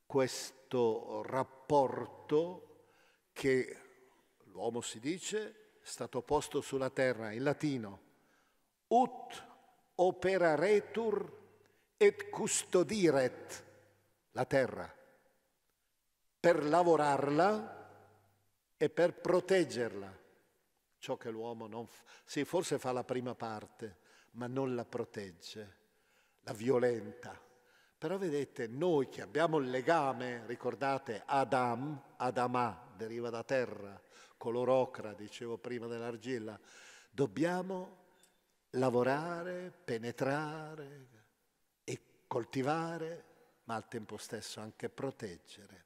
questo rapporto che l'uomo si dice è stato posto sulla terra in latino ut operaretur et custodiret la terra per lavorarla e per proteggerla. Ciò che l'uomo non fa, sì, forse fa la prima parte, ma non la protegge, la violenta. Però vedete, noi che abbiamo il legame, ricordate, Adam, Adamà, deriva da terra, color ocra, dicevo prima dell'argilla, dobbiamo lavorare, penetrare e coltivare, ma al tempo stesso anche proteggere.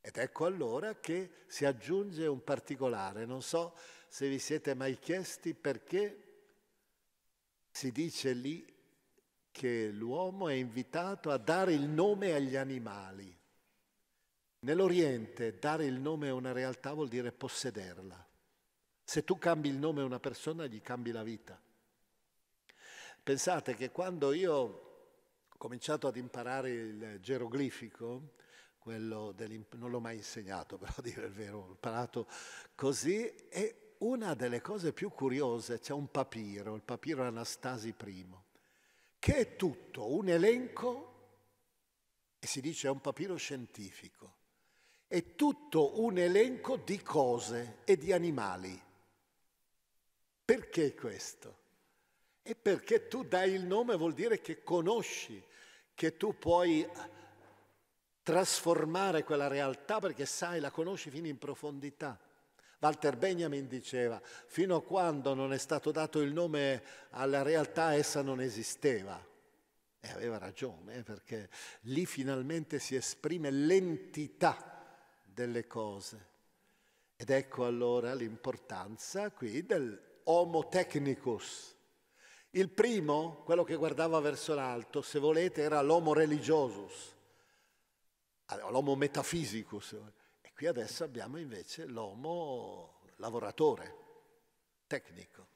Ed ecco allora che si aggiunge un particolare. Non so se vi siete mai chiesti perché si dice lì che l'uomo è invitato a dare il nome agli animali. Nell'Oriente dare il nome a una realtà vuol dire possederla. Se tu cambi il nome a una persona gli cambi la vita. Pensate che quando io ho cominciato ad imparare il geroglifico, quello non l'ho mai insegnato, però a dire il vero, ho imparato così, e una delle cose più curiose, c'è un papiro, il papiro Anastasi I, che è tutto un elenco, e si dice è un papiro scientifico, è tutto un elenco di cose e di animali. Perché questo? È perché tu dai il nome vuol dire che conosci, che tu puoi trasformare quella realtà perché sai, la conosci fino in profondità. Walter Benjamin diceva, fino a quando non è stato dato il nome alla realtà essa non esisteva. E aveva ragione, eh, perché lì finalmente si esprime l'entità delle cose. Ed ecco allora l'importanza qui dell'homo technicus. Il primo, quello che guardava verso l'alto, se volete, era l'homo religiosus l'homo metafisicus. Qui adesso abbiamo invece l'uomo lavoratore, tecnico.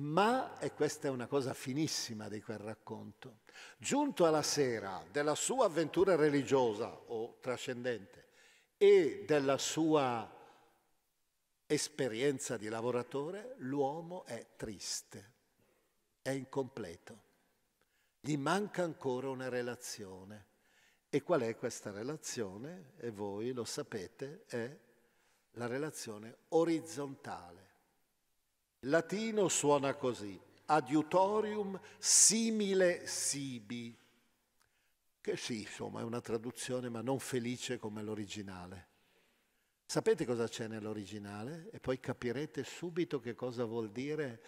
Ma, e questa è una cosa finissima di quel racconto, giunto alla sera della sua avventura religiosa o trascendente e della sua esperienza di lavoratore, l'uomo è triste, è incompleto, gli manca ancora una relazione. E qual è questa relazione? E voi lo sapete, è la relazione orizzontale. Il latino suona così, adiutorium simile sibi, che sì, insomma, è una traduzione ma non felice come l'originale. Sapete cosa c'è nell'originale? E poi capirete subito che cosa vuol dire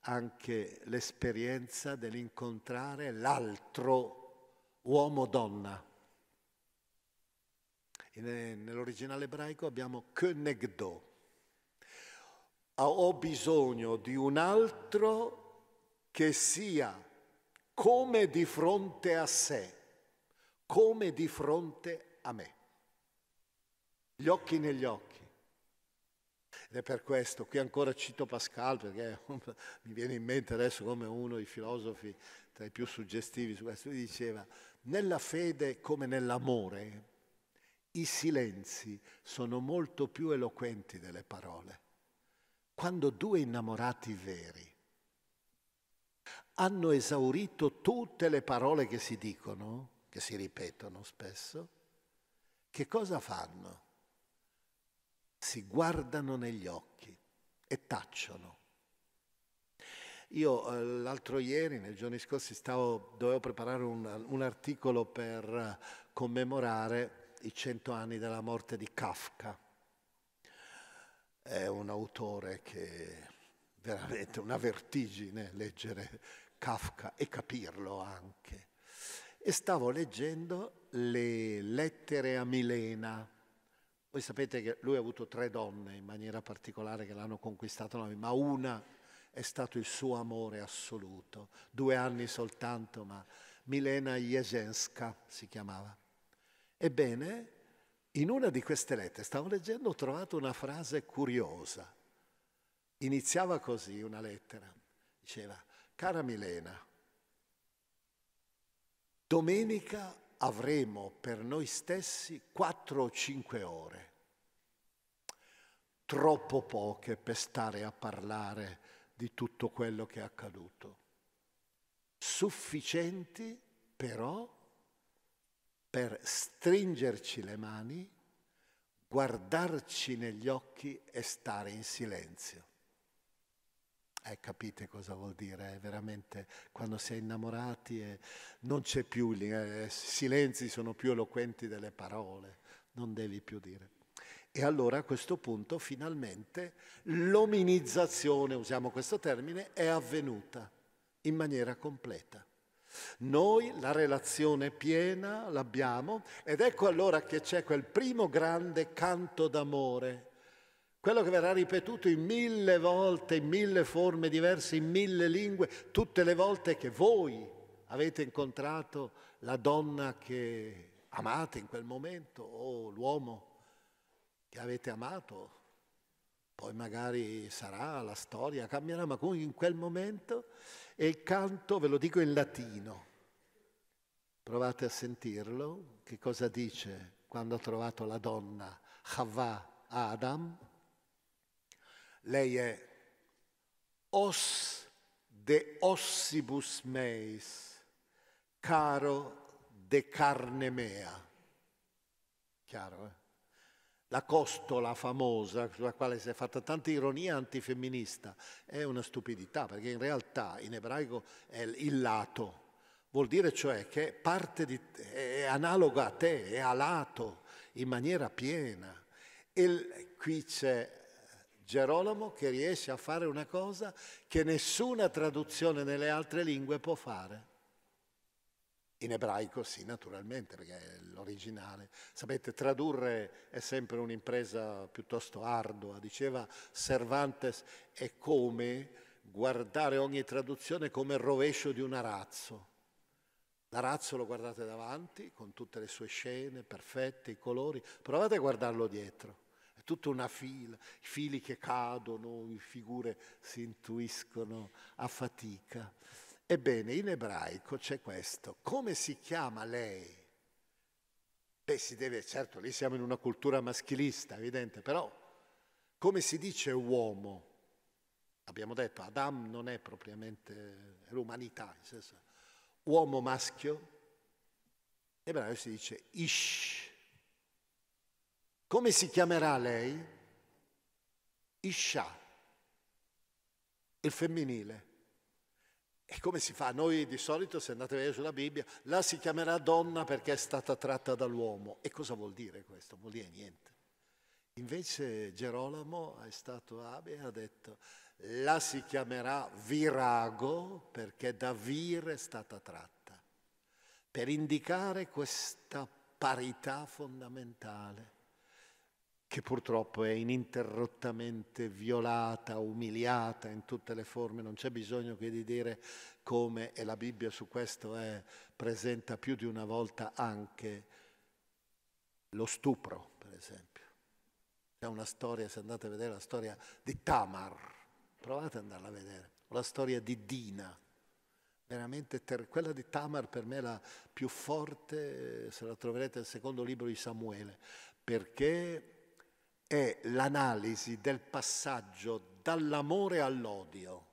anche l'esperienza dell'incontrare l'altro uomo-donna. Nell'originale ebraico abbiamo kenegdo. Ho bisogno di un altro che sia come di fronte a sé, come di fronte a me gli occhi negli occhi. Ed è per questo, qui ancora cito Pascal, perché mi viene in mente adesso come uno dei filosofi tra i più suggestivi su questo, diceva, nella fede come nell'amore, i silenzi sono molto più eloquenti delle parole. Quando due innamorati veri hanno esaurito tutte le parole che si dicono, che si ripetono spesso, che cosa fanno? si guardano negli occhi e tacciono. Io eh, l'altro ieri, nei giorni scorsi, stavo, dovevo preparare un, un articolo per commemorare i cento anni della morte di Kafka. È un autore che veramente una vertigine leggere Kafka e capirlo anche. E stavo leggendo le lettere a Milena voi sapete che lui ha avuto tre donne in maniera particolare che l'hanno conquistato, ma una è stato il suo amore assoluto. Due anni soltanto, ma Milena Jesenska si chiamava. Ebbene, in una di queste lettere, stavo leggendo, ho trovato una frase curiosa. Iniziava così una lettera. Diceva, cara Milena, domenica avremo per noi stessi quattro o cinque ore, troppo poche per stare a parlare di tutto quello che è accaduto, sufficienti però per stringerci le mani, guardarci negli occhi e stare in silenzio. Eh, capite cosa vuol dire? È veramente quando si è innamorati e non c'è più, i eh, silenzi sono più eloquenti delle parole, non devi più dire. E allora a questo punto finalmente l'ominizzazione, usiamo questo termine, è avvenuta in maniera completa. Noi la relazione piena l'abbiamo ed ecco allora che c'è quel primo grande canto d'amore quello che verrà ripetuto in mille volte, in mille forme diverse, in mille lingue, tutte le volte che voi avete incontrato la donna che amate in quel momento o l'uomo che avete amato. Poi magari sarà la storia, cambierà, ma comunque in quel momento e il canto, ve lo dico in latino, provate a sentirlo, che cosa dice quando ha trovato la donna, Havva Adam, lei è os de ossibus meis, caro de carne mea. Chiaro, eh? La costola famosa, sulla quale si è fatta tanta ironia antifemminista, è una stupidità, perché in realtà in ebraico è il lato, vuol dire cioè che di, è analoga a te, è a lato, in maniera piena. E qui c'è Gerolamo che riesce a fare una cosa che nessuna traduzione nelle altre lingue può fare. In ebraico sì, naturalmente, perché è l'originale. Sapete, tradurre è sempre un'impresa piuttosto ardua. Diceva Cervantes, è come guardare ogni traduzione come il rovescio di un arazzo. L'arazzo lo guardate davanti, con tutte le sue scene perfette, i colori, provate a guardarlo dietro tutta una fila, i fili che cadono, le figure si intuiscono a fatica. Ebbene, in ebraico c'è questo. Come si chiama lei? Beh, si deve, certo, lì siamo in una cultura maschilista, evidente, però come si dice uomo? Abbiamo detto, Adam non è propriamente l'umanità, nel senso, uomo maschio, in ebraico si dice Ish. Come si chiamerà lei? Isha, il femminile. E come si fa? Noi di solito, se andate a vedere sulla Bibbia, la si chiamerà donna perché è stata tratta dall'uomo. E cosa vuol dire questo? Vuol dire niente. Invece Gerolamo è stato abile e ha detto la si chiamerà virago perché da vir è stata tratta, per indicare questa parità fondamentale che purtroppo è ininterrottamente violata, umiliata in tutte le forme, non c'è bisogno che di dire come, e la Bibbia su questo è, presenta più di una volta anche lo stupro, per esempio. C'è una storia, se andate a vedere la storia di Tamar, provate ad andarla a vedere, o la storia di Dina, veramente ter- quella di Tamar per me è la più forte, se la troverete nel secondo libro di Samuele, perché è l'analisi del passaggio dall'amore all'odio.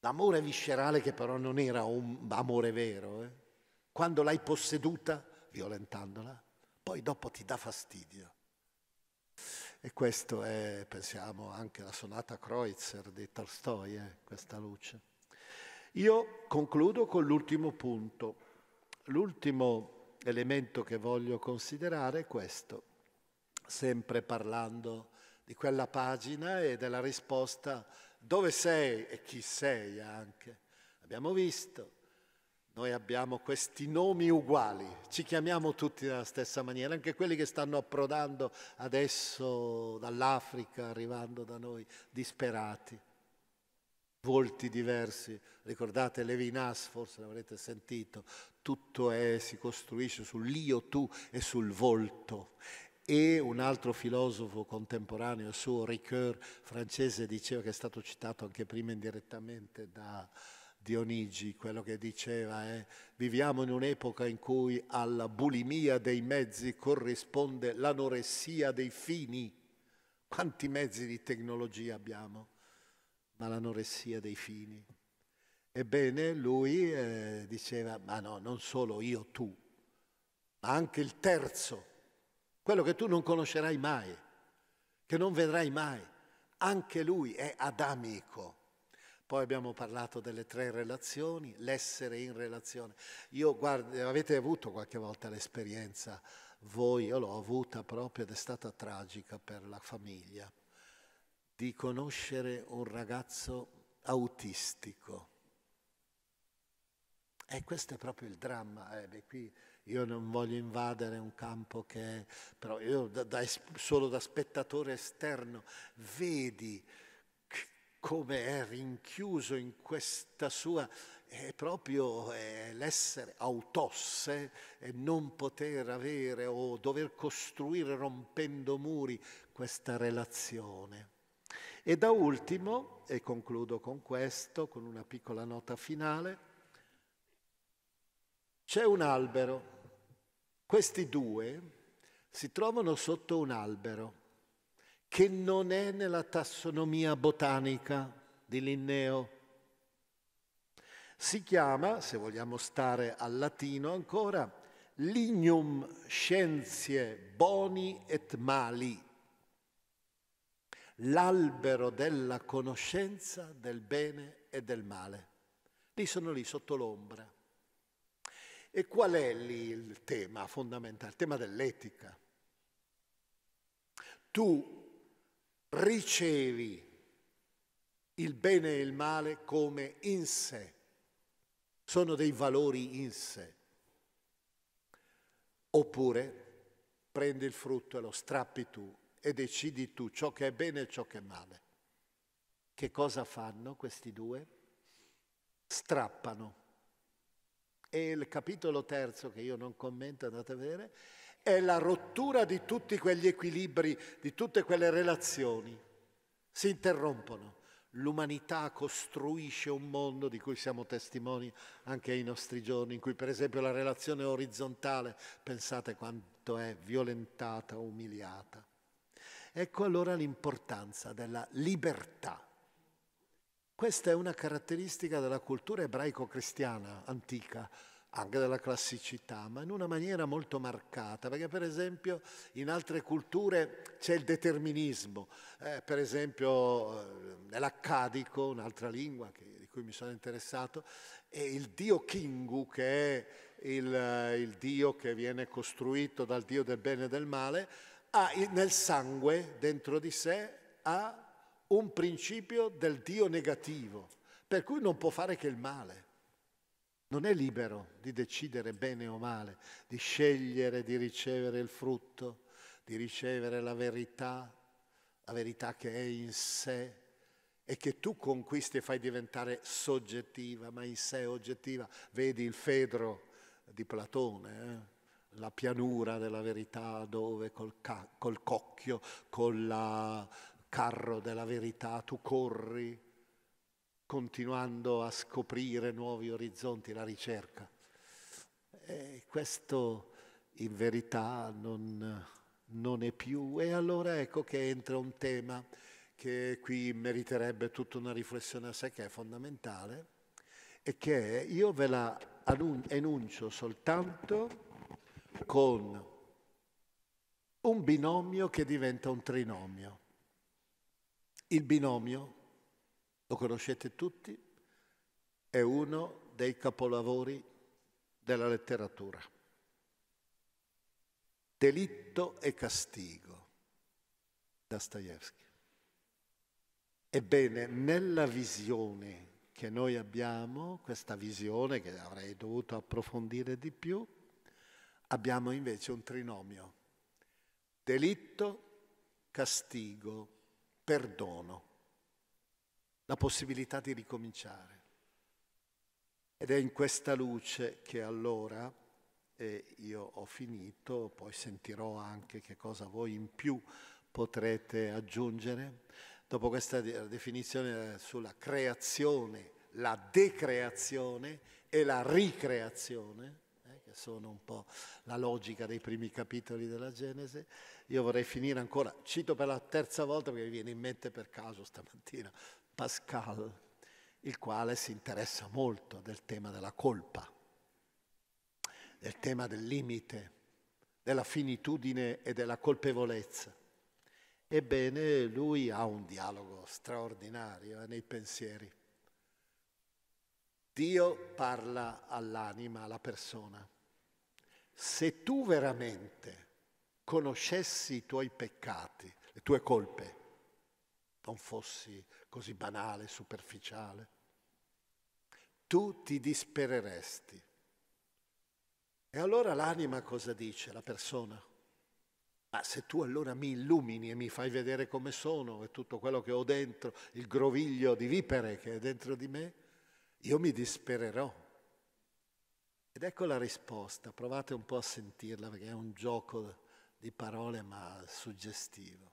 L'amore viscerale che però non era un amore vero. Eh? Quando l'hai posseduta, violentandola, poi dopo ti dà fastidio. E questo è, pensiamo, anche la sonata Kreutzer di Tolstoi, eh, questa luce. Io concludo con l'ultimo punto. L'ultimo elemento che voglio considerare è questo sempre parlando di quella pagina e della risposta dove sei e chi sei anche. Abbiamo visto, noi abbiamo questi nomi uguali, ci chiamiamo tutti nella stessa maniera, anche quelli che stanno approdando adesso dall'Africa, arrivando da noi, disperati, volti diversi. Ricordate Levinas, forse l'avrete sentito, tutto è, si costruisce sull'io, tu e sul volto e un altro filosofo contemporaneo suo, Ricoeur, francese, diceva che è stato citato anche prima indirettamente da Dionigi, quello che diceva è viviamo in un'epoca in cui alla bulimia dei mezzi corrisponde l'anoressia dei fini. Quanti mezzi di tecnologia abbiamo? Ma l'anoressia dei fini. Ebbene, lui eh, diceva, ma no, non solo io, tu, ma anche il terzo quello che tu non conoscerai mai, che non vedrai mai. Anche lui è adamico. Poi abbiamo parlato delle tre relazioni, l'essere in relazione. Io, guarda, avete avuto qualche volta l'esperienza, voi, io l'ho avuta proprio ed è stata tragica per la famiglia, di conoscere un ragazzo autistico. E questo è proprio il dramma. Eh, beh, qui io non voglio invadere un campo che è, però io da, da, solo da spettatore esterno vedi come è rinchiuso in questa sua, è proprio è l'essere autosse e non poter avere o dover costruire rompendo muri questa relazione. E da ultimo, e concludo con questo, con una piccola nota finale, c'è un albero questi due si trovano sotto un albero che non è nella tassonomia botanica di Linneo. Si chiama, se vogliamo stare al latino ancora, lignum scienzie boni et mali, l'albero della conoscenza del bene e del male. Lì sono lì sotto l'ombra. E qual è lì il tema fondamentale? Il tema dell'etica. Tu ricevi il bene e il male come in sé, sono dei valori in sé. Oppure prendi il frutto e lo strappi tu e decidi tu ciò che è bene e ciò che è male. Che cosa fanno questi due? Strappano e il capitolo terzo, che io non commento, andate a vedere, è la rottura di tutti quegli equilibri, di tutte quelle relazioni. Si interrompono. L'umanità costruisce un mondo di cui siamo testimoni anche ai nostri giorni, in cui per esempio la relazione orizzontale, pensate quanto è violentata, umiliata. Ecco allora l'importanza della libertà. Questa è una caratteristica della cultura ebraico-cristiana antica, anche della classicità, ma in una maniera molto marcata, perché per esempio in altre culture c'è il determinismo, eh, per esempio eh, nell'accadico, un'altra lingua che, di cui mi sono interessato, è il dio Kingu, che è il, eh, il dio che viene costruito dal dio del bene e del male, ha nel sangue, dentro di sé, ha un principio del dio negativo, per cui non può fare che il male non è libero di decidere bene o male, di scegliere di ricevere il frutto, di ricevere la verità, la verità che è in sé e che tu conquisti e fai diventare soggettiva, ma in sé oggettiva. Vedi il Fedro di Platone, eh? la pianura della verità dove col, ca- col cocchio, col carro della verità tu corri continuando a scoprire nuovi orizzonti, la ricerca. E questo in verità non, non è più. E allora ecco che entra un tema che qui meriterebbe tutta una riflessione a sé, che è fondamentale, e che io ve la enuncio soltanto con un binomio che diventa un trinomio. Il binomio lo conoscete tutti, è uno dei capolavori della letteratura. Delitto e castigo, Dostoevsky. Ebbene, nella visione che noi abbiamo, questa visione che avrei dovuto approfondire di più, abbiamo invece un trinomio. Delitto, castigo, perdono la possibilità di ricominciare. Ed è in questa luce che allora, e io ho finito, poi sentirò anche che cosa voi in più potrete aggiungere, dopo questa definizione sulla creazione, la decreazione e la ricreazione, sono un po' la logica dei primi capitoli della Genesi, io vorrei finire ancora, cito per la terza volta perché mi viene in mente per caso stamattina, Pascal, il quale si interessa molto del tema della colpa, del tema del limite, della finitudine e della colpevolezza. Ebbene, lui ha un dialogo straordinario eh, nei pensieri. Dio parla all'anima, alla persona. Se tu veramente conoscessi i tuoi peccati, le tue colpe, non fossi così banale, superficiale, tu ti dispereresti. E allora l'anima cosa dice, la persona? Ma se tu allora mi illumini e mi fai vedere come sono e tutto quello che ho dentro, il groviglio di vipere che è dentro di me, io mi dispererò. Ed ecco la risposta, provate un po' a sentirla perché è un gioco di parole ma suggestivo.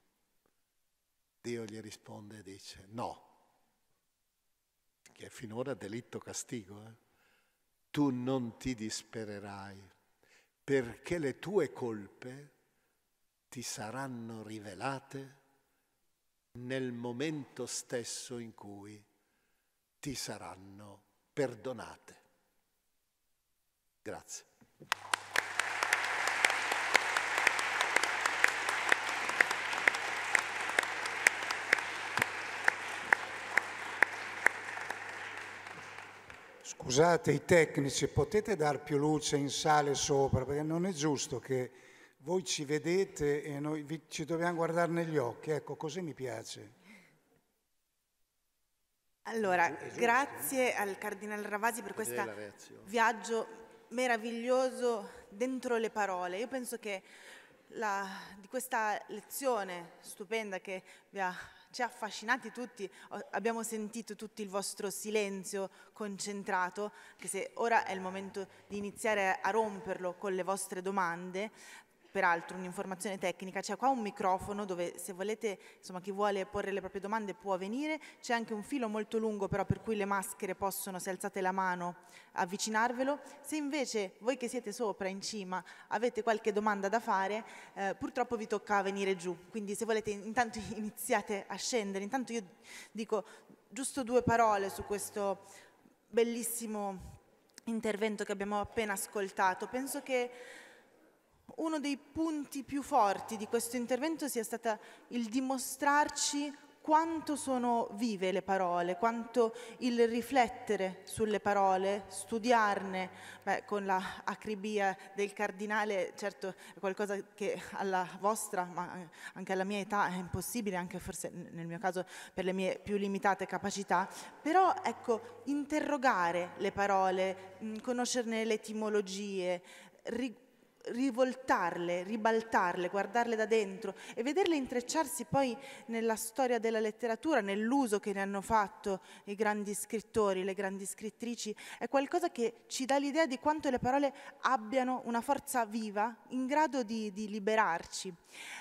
Dio gli risponde e dice no, che è finora delitto castigo, eh? tu non ti dispererai perché le tue colpe ti saranno rivelate nel momento stesso in cui ti saranno perdonate. Grazie. Scusate i tecnici, potete dar più luce in sale sopra, perché non è giusto che voi ci vedete e noi vi, ci dobbiamo guardare negli occhi, ecco, così mi piace. Allora, grazie al Cardinale Ravasi per questo viaggio meraviglioso dentro le parole. Io penso che la, di questa lezione stupenda che ha ci ha affascinati tutti, abbiamo sentito tutti il vostro silenzio concentrato, che se ora è il momento di iniziare a romperlo con le vostre domande, peraltro un'informazione tecnica, c'è qua un microfono dove se volete, insomma chi vuole porre le proprie domande può venire, c'è anche un filo molto lungo però per cui le maschere possono, se alzate la mano, avvicinarvelo. Se invece voi che siete sopra, in cima, avete qualche domanda da fare, eh, purtroppo vi tocca venire giù, quindi se volete intanto iniziate a scendere, intanto io dico giusto due parole su questo bellissimo intervento che abbiamo appena ascoltato. Penso che uno dei punti più forti di questo intervento sia stato il dimostrarci quanto sono vive le parole, quanto il riflettere sulle parole, studiarne, beh, con la acribia del cardinale, certo è qualcosa che alla vostra, ma anche alla mia età è impossibile, anche forse nel mio caso per le mie più limitate capacità, però ecco, interrogare le parole, conoscerne le etimologie, rivoltarle, ribaltarle, guardarle da dentro e vederle intrecciarsi poi nella storia della letteratura, nell'uso che ne hanno fatto i grandi scrittori, le grandi scrittrici, è qualcosa che ci dà l'idea di quanto le parole abbiano una forza viva in grado di, di liberarci.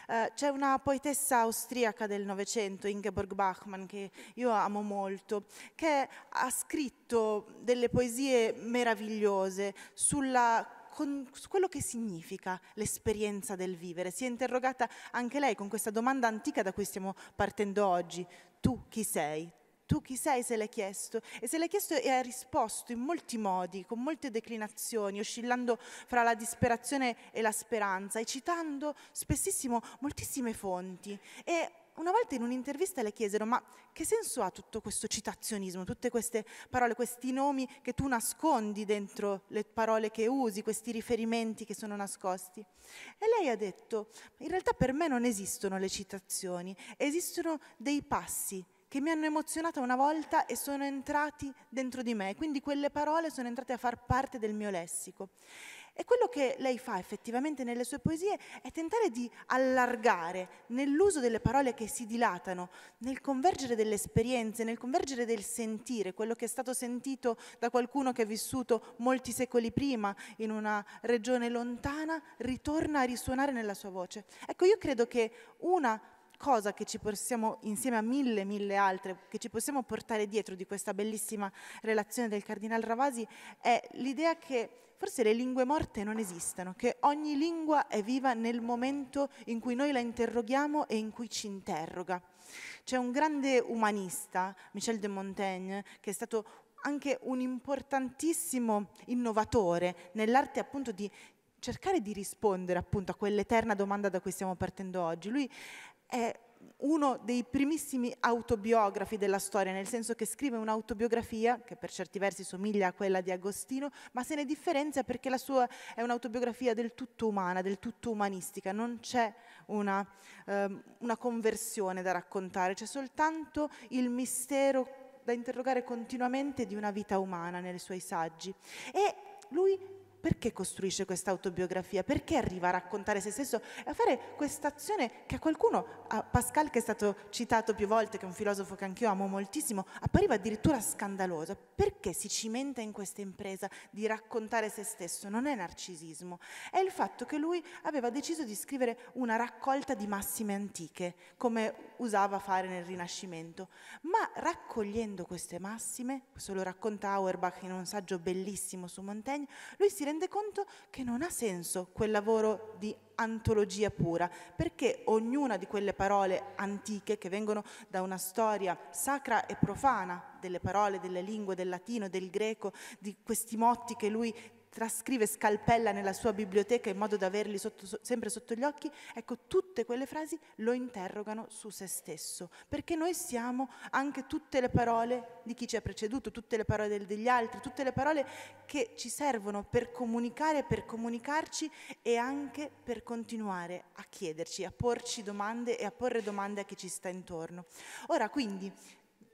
Uh, c'è una poetessa austriaca del Novecento, Ingeborg Bachmann, che io amo molto, che ha scritto delle poesie meravigliose sulla con, quello che significa l'esperienza del vivere. Si è interrogata anche lei con questa domanda antica da cui stiamo partendo oggi. Tu chi sei? Tu chi sei se l'hai chiesto? E se l'hai chiesto e ha risposto in molti modi, con molte declinazioni, oscillando fra la disperazione e la speranza e citando spessissimo moltissime fonti. E una volta in un'intervista le chiesero ma che senso ha tutto questo citazionismo, tutte queste parole, questi nomi che tu nascondi dentro le parole che usi, questi riferimenti che sono nascosti? E lei ha detto, in realtà per me non esistono le citazioni, esistono dei passi che mi hanno emozionata una volta e sono entrati dentro di me, quindi quelle parole sono entrate a far parte del mio lessico. E quello che lei fa effettivamente nelle sue poesie è tentare di allargare nell'uso delle parole che si dilatano, nel convergere delle esperienze, nel convergere del sentire, quello che è stato sentito da qualcuno che ha vissuto molti secoli prima in una regione lontana, ritorna a risuonare nella sua voce. Ecco, io credo che una cosa che ci possiamo, insieme a mille, mille altre, che ci possiamo portare dietro di questa bellissima relazione del Cardinal Ravasi è l'idea che forse le lingue morte non esistono, che ogni lingua è viva nel momento in cui noi la interroghiamo e in cui ci interroga. C'è un grande umanista, Michel de Montaigne, che è stato anche un importantissimo innovatore nell'arte appunto di cercare di rispondere appunto a quell'eterna domanda da cui stiamo partendo oggi. Lui è uno dei primissimi autobiografi della storia, nel senso che scrive un'autobiografia che per certi versi somiglia a quella di Agostino, ma se ne differenzia perché la sua è un'autobiografia del tutto umana, del tutto umanistica, non c'è una, um, una conversione da raccontare, c'è soltanto il mistero da interrogare continuamente di una vita umana nei suoi saggi. E lui perché costruisce questa autobiografia? Perché arriva a raccontare se stesso e a fare questa azione che a qualcuno, a Pascal che è stato citato più volte, che è un filosofo che anch'io amo moltissimo, appariva addirittura scandalosa? Perché si cimenta in questa impresa di raccontare se stesso? Non è narcisismo, è il fatto che lui aveva deciso di scrivere una raccolta di massime antiche, come usava fare nel Rinascimento, ma raccogliendo queste massime, questo lo racconta Auerbach in un saggio bellissimo su Montaigne, lui si rende conto che non ha senso quel lavoro di antologia pura, perché ognuna di quelle parole antiche che vengono da una storia sacra e profana delle parole, delle lingue, del latino, del greco, di questi motti che lui trascrive, scalpella nella sua biblioteca in modo da averli sotto, sempre sotto gli occhi, ecco, tutte quelle frasi lo interrogano su se stesso, perché noi siamo anche tutte le parole di chi ci ha preceduto, tutte le parole degli altri, tutte le parole che ci servono per comunicare, per comunicarci e anche per continuare a chiederci, a porci domande e a porre domande a chi ci sta intorno. Ora, quindi,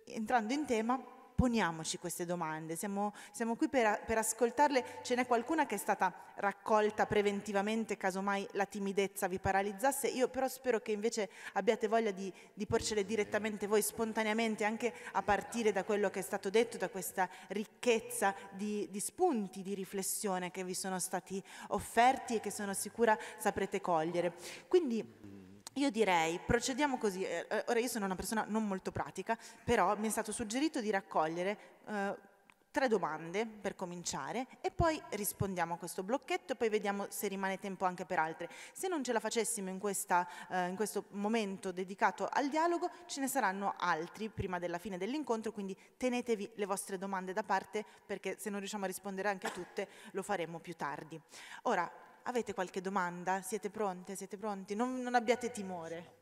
entrando in tema, poniamoci queste domande, siamo, siamo qui per, per, ascoltarle, ce n'è qualcuna che è stata raccolta preventivamente, casomai la timidezza vi paralizzasse, io però spero che invece abbiate voglia di, di porcele direttamente voi spontaneamente, anche a partire da quello che è stato detto, da questa ricchezza di, di spunti di riflessione che vi sono stati offerti e che sono sicura saprete cogliere. Quindi io direi, procediamo così, eh, eh, ora io sono una persona non molto pratica, però mi è stato suggerito di raccogliere eh, tre domande per cominciare e poi rispondiamo a questo blocchetto poi vediamo se rimane tempo anche per altre. Se non ce la facessimo in, questa, eh, in questo momento dedicato al dialogo, ce ne saranno altri prima della fine dell'incontro, quindi tenetevi le vostre domande da parte perché se non riusciamo a rispondere anche a tutte lo faremo più tardi. Ora, Avete qualche domanda? Siete pronte? Siete pronti? Non, non abbiate timore.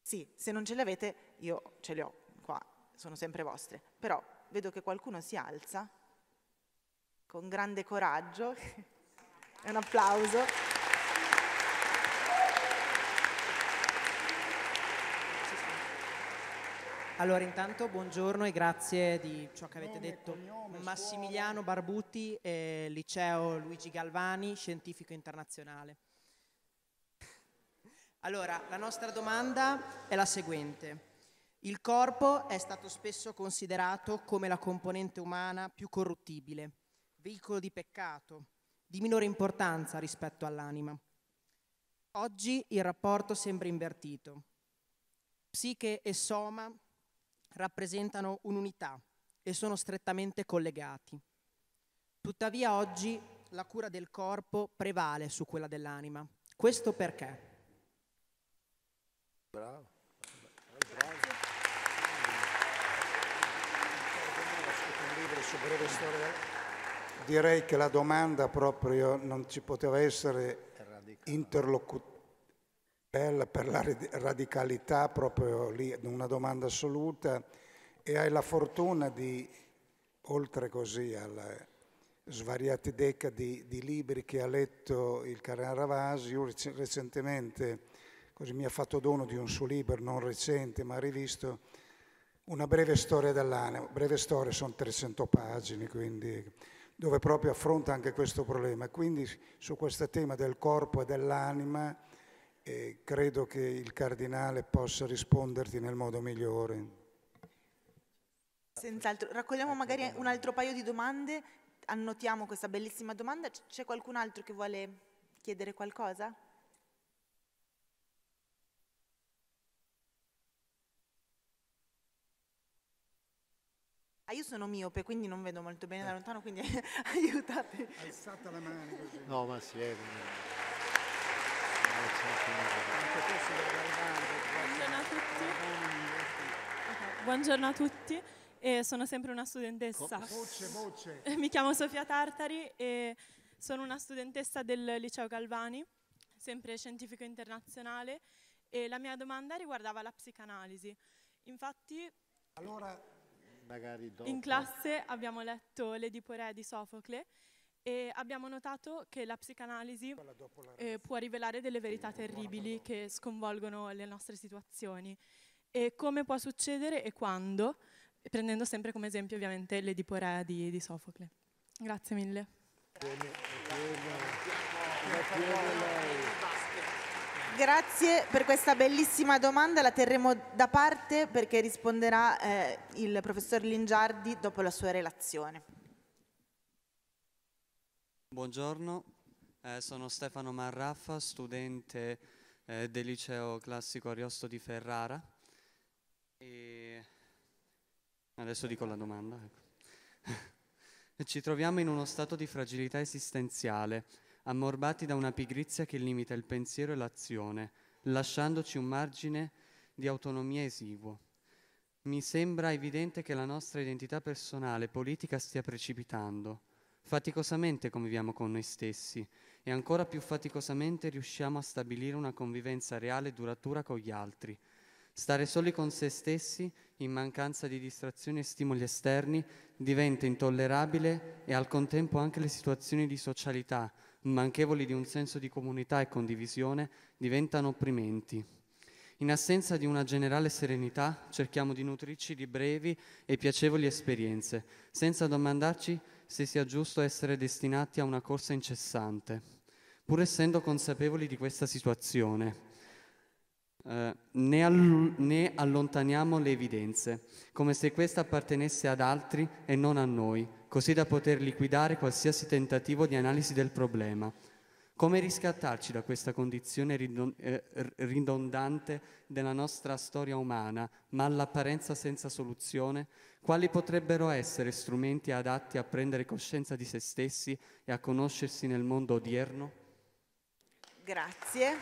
Sì, se non ce le avete, io ce le ho qua, sono sempre vostre. Però vedo che qualcuno si alza con grande coraggio. Un applauso. Allora, intanto buongiorno e grazie di ciò che avete detto. Massimiliano Barbuti, eh, liceo Luigi Galvani, scientifico internazionale. Allora, la nostra domanda è la seguente. Il corpo è stato spesso considerato come la componente umana più corruttibile, veicolo di peccato, di minore importanza rispetto all'anima. Oggi il rapporto sembra invertito. Psiche e soma rappresentano un'unità e sono strettamente collegati. Tuttavia oggi la cura del corpo prevale su quella dell'anima. Questo perché? Bravo. Direi che la domanda proprio non ci poteva essere interlocutiva bella per la radicalità proprio lì, una domanda assoluta e hai la fortuna di, oltre così alla svariati decadi di libri che ha letto il Cardinale Ravasi, io recentemente così mi ha fatto dono di un suo libro, non recente, ma rivisto, una breve storia dell'anima, breve storia sono 300 pagine, quindi dove proprio affronta anche questo problema. Quindi su questo tema del corpo e dell'anima e credo che il cardinale possa risponderti nel modo migliore. Senz'altro, raccogliamo magari un altro paio di domande, annotiamo questa bellissima domanda. C'è qualcun altro che vuole chiedere qualcosa? Ah, io sono miope, quindi non vedo molto bene da lontano, quindi aiutate. Alzate la mano così. No, ma si vede. Buongiorno a tutti. Buongiorno a tutti. E sono sempre una studentessa. Voce, voce. Mi chiamo Sofia Tartari e sono una studentessa del liceo Galvani, sempre scientifico internazionale, e la mia domanda riguardava la psicanalisi. Infatti, allora, in classe abbiamo letto L'Edipo Re di Sofocle e abbiamo notato che la psicanalisi eh, può rivelare delle verità terribili che sconvolgono le nostre situazioni. E come può succedere e quando, prendendo sempre come esempio ovviamente l'Edipo Re di, di Sofocle. Grazie mille. Grazie per questa bellissima domanda, la terremo da parte perché risponderà eh, il professor Lingiardi dopo la sua relazione. Buongiorno, eh, sono Stefano Marraffa, studente eh, del liceo classico Ariosto di Ferrara. E adesso dico la domanda. Ecco. Ci troviamo in uno stato di fragilità esistenziale, ammorbati da una pigrizia che limita il pensiero e l'azione, lasciandoci un margine di autonomia esiguo. Mi sembra evidente che la nostra identità personale e politica stia precipitando Faticosamente conviviamo con noi stessi e ancora più faticosamente riusciamo a stabilire una convivenza reale e duratura con gli altri. Stare soli con se stessi, in mancanza di distrazioni e stimoli esterni, diventa intollerabile e al contempo anche le situazioni di socialità, manchevoli di un senso di comunità e condivisione, diventano opprimenti. In assenza di una generale serenità, cerchiamo di nutrirci di brevi e piacevoli esperienze, senza domandarci se sia giusto essere destinati a una corsa incessante. Pur essendo consapevoli di questa situazione, eh, ne, all- ne allontaniamo le evidenze, come se questa appartenesse ad altri e non a noi, così da poter liquidare qualsiasi tentativo di analisi del problema. Come riscattarci da questa condizione eh, ridondante della nostra storia umana, ma all'apparenza senza soluzione? Quali potrebbero essere strumenti adatti a prendere coscienza di se stessi e a conoscersi nel mondo odierno? Grazie.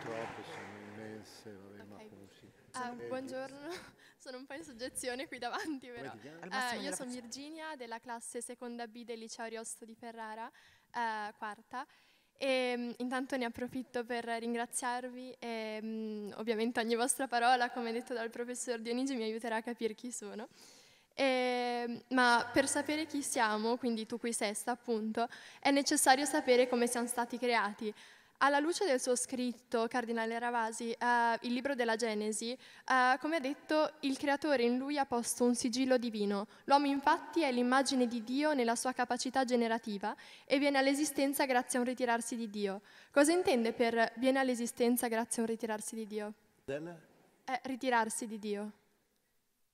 Troppe sono immense, vabbè, ma così. Ah, Eh, buongiorno, sono un po' in soggezione qui davanti però. Eh, io sono Virginia della classe seconda B del liceo Ariosto di Ferrara, eh, quarta. E mm, intanto ne approfitto per ringraziarvi e mm, ovviamente ogni vostra parola, come detto dal professor Dionigi, mi aiuterà a capire chi sono. E, ma per sapere chi siamo, quindi tu qui sesta appunto, è necessario sapere come siamo stati creati. Alla luce del suo scritto, Cardinale Ravasi, eh, il libro della Genesi, eh, come ha detto, il creatore in lui ha posto un sigillo divino. L'uomo infatti è l'immagine di Dio nella sua capacità generativa e viene all'esistenza grazie a un ritirarsi di Dio. Cosa intende per viene all'esistenza grazie a un ritirarsi di Dio? Della, Eh, ritirarsi di Dio.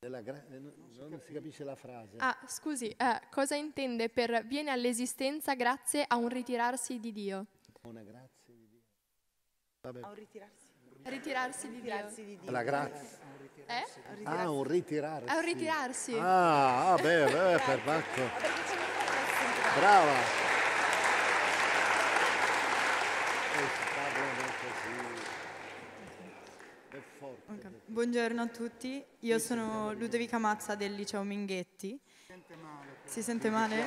della gra- eh, non, si capisce la frase. Ah, scusi, eh, cosa intende per viene all'esistenza grazie a un ritirarsi di Dio? Una grazia di Dio. Vabbè, A un ritirarsi. Ritirarsi di Dio. Ritirarsi di Dio. la grazia. Eh? Ah, un ritirarsi. È un ritirarsi. Ah, vabbè, vabbè, perbacco. Brava. Eh, si parlano così. È forte. Ok. Buongiorno a tutti, io sono Ludovica Mazza del liceo Minghetti. Si sente male? Del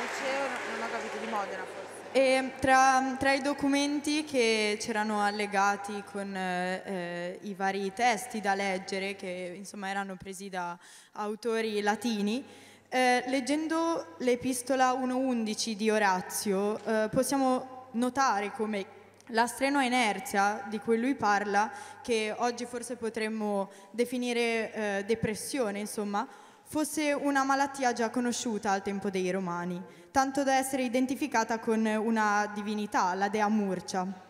liceo non ho capito di Modena. E tra, tra i documenti che c'erano allegati con eh, i vari testi da leggere, che insomma erano presi da autori latini, eh, leggendo l'epistola 1.11 di Orazio, eh, possiamo notare come la strenua inerzia di cui lui parla, che oggi forse potremmo definire eh, depressione, insomma, fosse una malattia già conosciuta al tempo dei Romani, tanto da essere identificata con una divinità, la dea Murcia.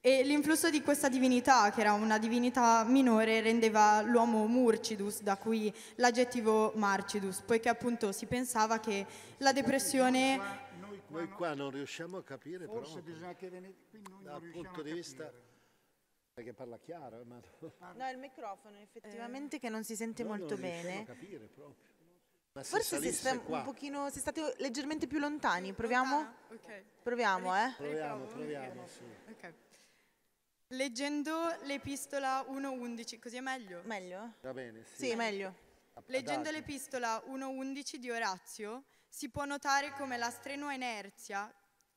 E l'influsso di questa divinità, che era una divinità minore, rendeva l'uomo murcidus, da cui l'aggettivo marcidus, poiché appunto si pensava che la depressione Noi qua non riusciamo a capire Forse proprio. bisogna che veni- qui noi non Dal riusciamo punto a di vista... Perché parla chiaro, eh, ma... No, il microfono effettivamente che non si sente Noi molto non bene. a capire proprio. Ma se Forse se sta qua... un pochino, se state leggermente più lontani, proviamo? Ok. Proviamo, eh? Proviamo, proviamo, sì. Ok. Leggendo l'epistola 1.11, così è meglio? Meglio? Va bene, sì. Sì, meglio. Leggendo l'epistola 1.11 di Orazio si può notare come la strenua inerzia,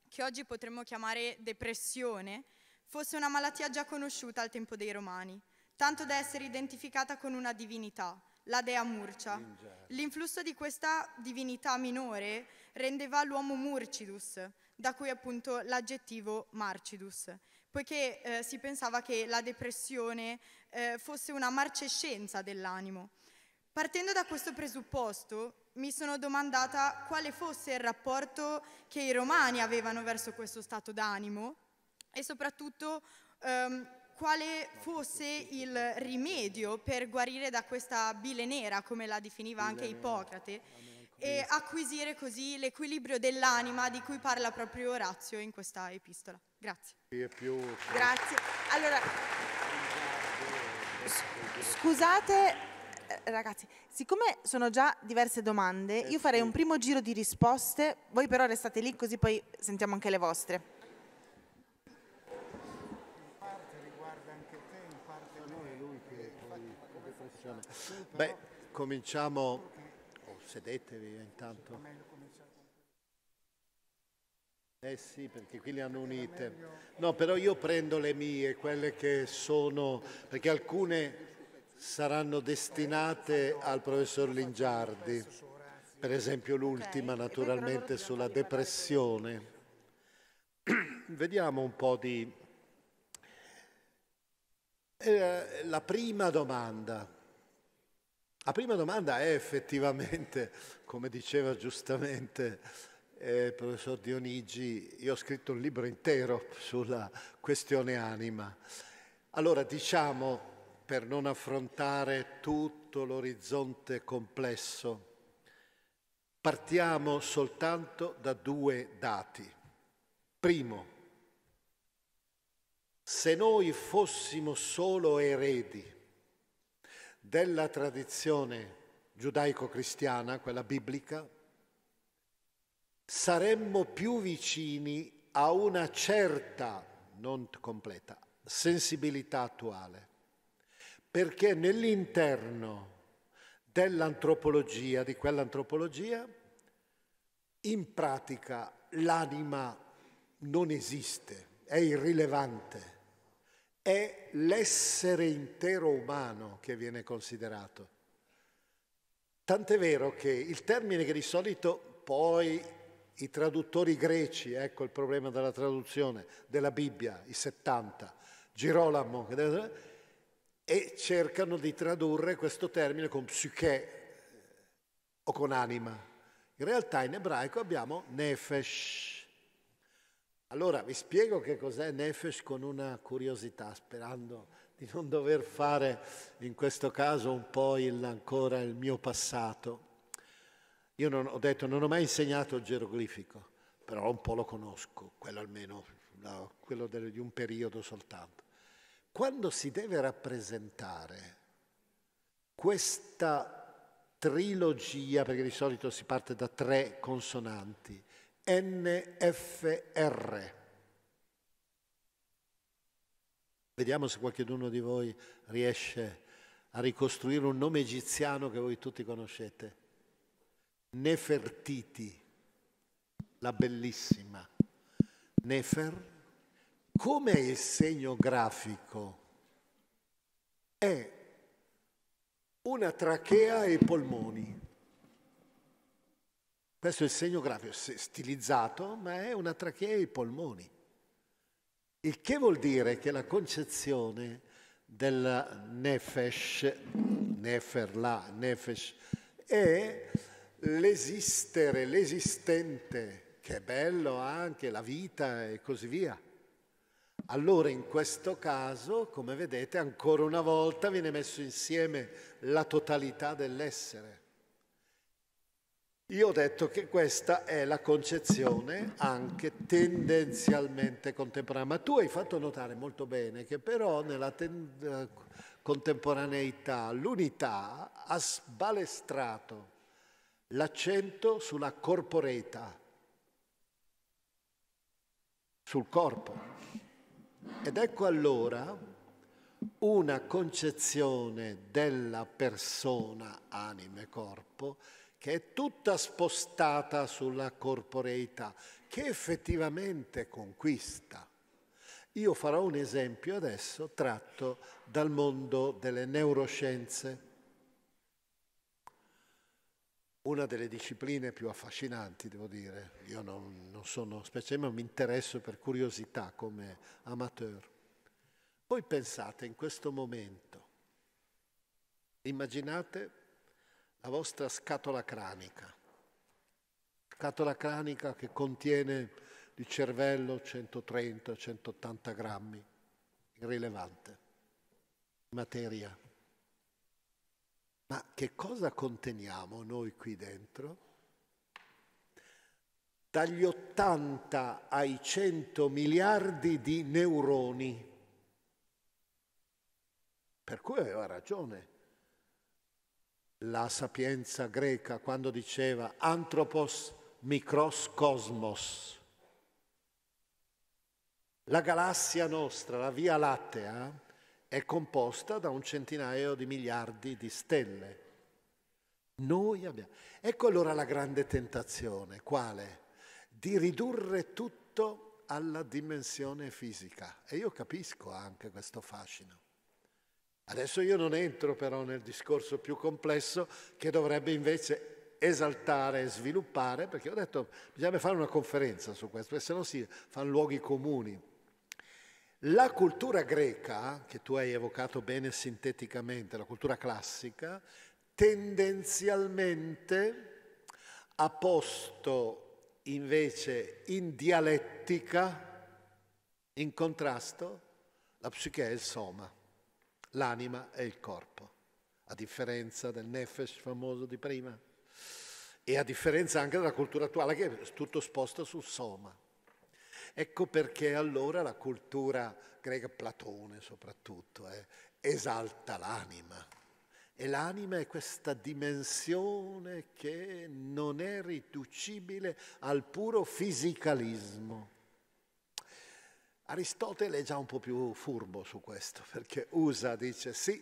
che oggi potremmo chiamare depressione, fosse una malattia già conosciuta al tempo dei Romani, tanto da essere identificata con una divinità, la dea Murcia. L'influsso di questa divinità minore rendeva l'uomo murcidus, da cui appunto l'aggettivo marcidus, poiché eh, si pensava che la depressione eh, fosse una marcescenza dell'animo. Partendo da questo presupposto, mi sono domandata quale fosse il rapporto che i romani avevano verso questo stato d'animo e soprattutto ehm, quale fosse il rimedio per guarire da questa bile nera, come la definiva anche Ippocrate, e acquisire così l'equilibrio dell'anima di cui parla proprio Orazio in questa epistola. Grazie. Grazie. Allora, scusate, eh, ragazzi, siccome sono già diverse domande, io farei un primo giro di risposte, voi però restate lì così poi sentiamo anche le vostre. Beh, cominciamo... Oh, sedetevi intanto. Eh sì, perché qui le hanno unite. No, però io prendo le mie, quelle che sono... perché alcune saranno destinate al professor Lingiardi. Per esempio l'ultima naturalmente sulla depressione. Vediamo un po' di... Eh, la prima domanda. La prima domanda è effettivamente, come diceva giustamente eh, il professor Dionigi, io ho scritto un libro intero sulla questione anima. Allora diciamo, per non affrontare tutto l'orizzonte complesso, partiamo soltanto da due dati. Primo, se noi fossimo solo eredi della tradizione giudaico-cristiana, quella biblica, saremmo più vicini a una certa, non completa, sensibilità attuale, perché nell'interno dell'antropologia, di quell'antropologia, in pratica l'anima non esiste, è irrilevante, è l'essere intero umano che viene considerato. Tant'è vero che il termine che di solito poi i traduttori greci, ecco il problema della traduzione della Bibbia, i 70, Girolamo, e cercano di tradurre questo termine con psiche o con anima. In realtà in ebraico abbiamo nefesh. Allora vi spiego che cos'è nefesh con una curiosità, sperando di non dover fare in questo caso un po' il, ancora il mio passato. Io non, ho detto, non ho mai insegnato il geroglifico, però un po' lo conosco, quello almeno, no, quello del, di un periodo soltanto. Quando si deve rappresentare questa trilogia, perché di solito si parte da tre consonanti, NFR, vediamo se qualcuno di voi riesce a ricostruire un nome egiziano che voi tutti conoscete. Nefertiti, la bellissima. Nefer, come il segno grafico, è una trachea e polmoni. Questo è il segno grafico, stilizzato, ma è una trachea e i polmoni. Il che vuol dire che la concezione del nefesh, nefer la, nefesh, è l'esistere, l'esistente, che è bello anche, la vita e così via. Allora in questo caso, come vedete, ancora una volta viene messo insieme la totalità dell'essere. Io ho detto che questa è la concezione anche tendenzialmente contemporanea, ma tu hai fatto notare molto bene che però nella contemporaneità l'unità ha sbalestrato l'accento sulla corporeità, sul corpo. Ed ecco allora una concezione della persona, anima e corpo, che è tutta spostata sulla corporeità, che effettivamente conquista. Io farò un esempio adesso tratto dal mondo delle neuroscienze una delle discipline più affascinanti, devo dire. Io non, non sono specialmente, ma mi interesso per curiosità come amateur. Voi pensate in questo momento, immaginate la vostra scatola cranica, scatola cranica che contiene di cervello 130-180 grammi, irrilevante, materia ma che cosa conteniamo noi qui dentro? Dagli 80 ai 100 miliardi di neuroni. Per cui aveva ragione la sapienza greca quando diceva anthropos micros cosmos. La galassia nostra, la Via Lattea, è composta da un centinaio di miliardi di stelle. Noi abbiamo. Ecco allora la grande tentazione, quale? Di ridurre tutto alla dimensione fisica. E io capisco anche questo fascino. Adesso io non entro però nel discorso più complesso che dovrebbe invece esaltare e sviluppare, perché ho detto bisogna fare una conferenza su questo, perché se no si fanno luoghi comuni. La cultura greca, che tu hai evocato bene sinteticamente, la cultura classica, tendenzialmente ha posto invece in dialettica, in contrasto, la psiche e il soma, l'anima e il corpo, a differenza del nefesh famoso di prima e a differenza anche della cultura attuale che è tutto sposto sul soma. Ecco perché allora la cultura greca, Platone soprattutto, eh, esalta l'anima. E l'anima è questa dimensione che non è riducibile al puro fisicalismo. Aristotele è già un po' più furbo su questo, perché usa, dice sì,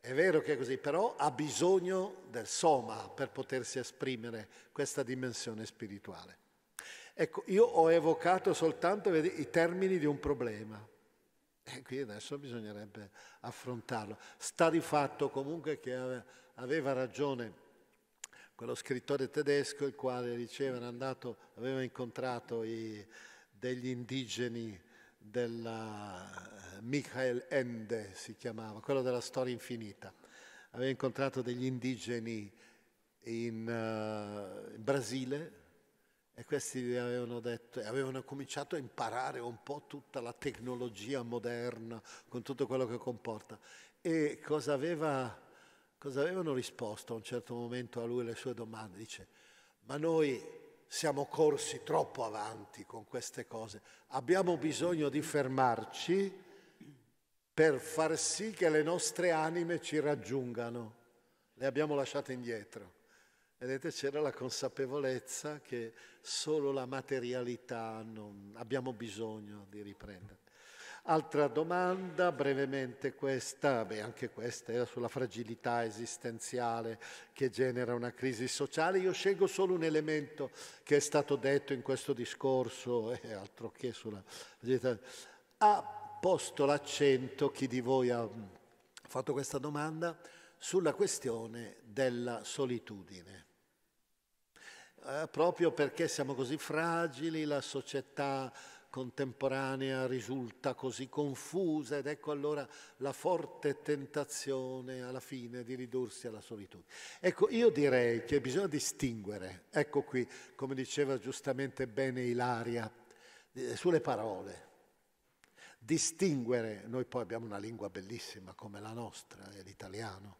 è vero che è così, però ha bisogno del soma per potersi esprimere questa dimensione spirituale. Ecco, io ho evocato soltanto vedi, i termini di un problema. E qui adesso bisognerebbe affrontarlo. Sta di fatto comunque che aveva ragione quello scrittore tedesco il quale diceva andato, aveva incontrato i, degli indigeni della Michael Ende si chiamava, quello della storia infinita. Aveva incontrato degli indigeni in, uh, in Brasile e questi gli avevano detto, avevano cominciato a imparare un po' tutta la tecnologia moderna, con tutto quello che comporta. E cosa, aveva, cosa avevano risposto a un certo momento a lui le sue domande? Dice, ma noi siamo corsi troppo avanti con queste cose, abbiamo bisogno di fermarci per far sì che le nostre anime ci raggiungano. Le abbiamo lasciate indietro. Vedete, c'era la consapevolezza che solo la materialità non abbiamo bisogno di riprendere. Altra domanda, brevemente questa, beh anche questa era sulla fragilità esistenziale che genera una crisi sociale. Io scelgo solo un elemento che è stato detto in questo discorso, e altro che sulla fragilità. Ha posto l'accento, chi di voi ha fatto questa domanda, sulla questione della solitudine eh, proprio perché siamo così fragili, la società contemporanea risulta così confusa ed ecco allora la forte tentazione alla fine di ridursi alla solitudine. Ecco, io direi che bisogna distinguere, ecco qui, come diceva giustamente bene Ilaria, eh, sulle parole. Distinguere, noi poi abbiamo una lingua bellissima come la nostra, è l'italiano,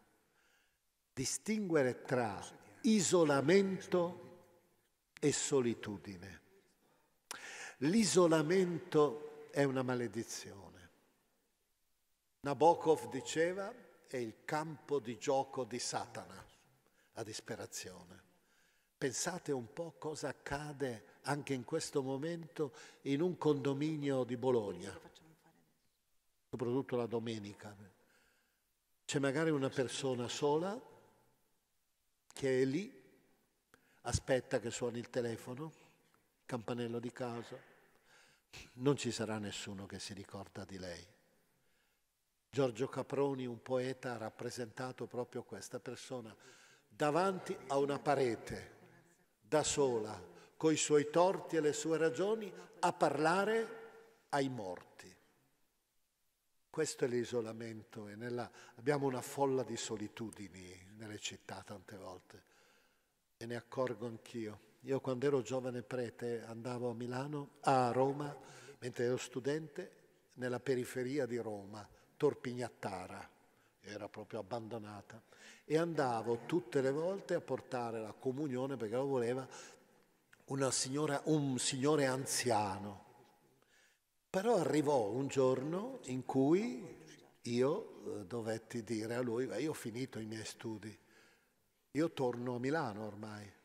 distinguere tra isolamento e solitudine. L'isolamento è una maledizione. Nabokov diceva è il campo di gioco di Satana, la disperazione. Pensate un po' cosa accade anche in questo momento in un condominio di Bologna, soprattutto la domenica. C'è magari una persona sola che è lì aspetta che suoni il telefono, campanello di casa, non ci sarà nessuno che si ricorda di lei. Giorgio Caproni, un poeta, ha rappresentato proprio questa persona davanti a una parete, da sola, coi suoi torti e le sue ragioni, a parlare ai morti. Questo è l'isolamento e nella, abbiamo una folla di solitudini nelle città tante volte e ne accorgo anch'io. Io quando ero giovane prete andavo a Milano, a Roma, mentre ero studente, nella periferia di Roma, Torpignattara, era proprio abbandonata, e andavo tutte le volte a portare la comunione perché lo voleva signora, un signore anziano. Però arrivò un giorno in cui io eh, dovetti dire a lui, io ho finito i miei studi, io torno a Milano ormai.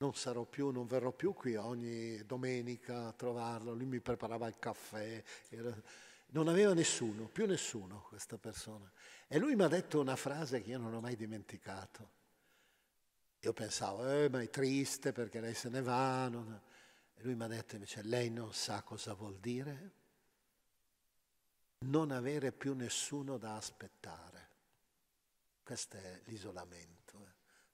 Non sarò più, non verrò più qui ogni domenica a trovarlo. Lui mi preparava il caffè. Non aveva nessuno, più nessuno questa persona. E lui mi ha detto una frase che io non ho mai dimenticato. Io pensavo, eh, ma è triste perché lei se ne va. Non... E lui mi ha detto invece, lei non sa cosa vuol dire non avere più nessuno da aspettare. Questo è l'isolamento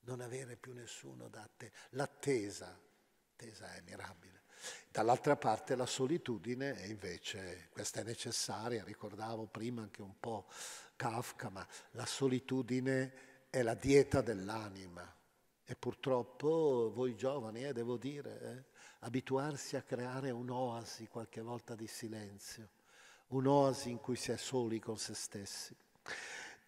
non avere più nessuno da te. L'attesa, l'attesa è mirabile. Dall'altra parte la solitudine è invece, questa è necessaria, ricordavo prima anche un po' Kafka, ma la solitudine è la dieta dell'anima. E purtroppo voi giovani, eh, devo dire, eh, abituarsi a creare un'oasi qualche volta di silenzio, un'oasi in cui si è soli con se stessi.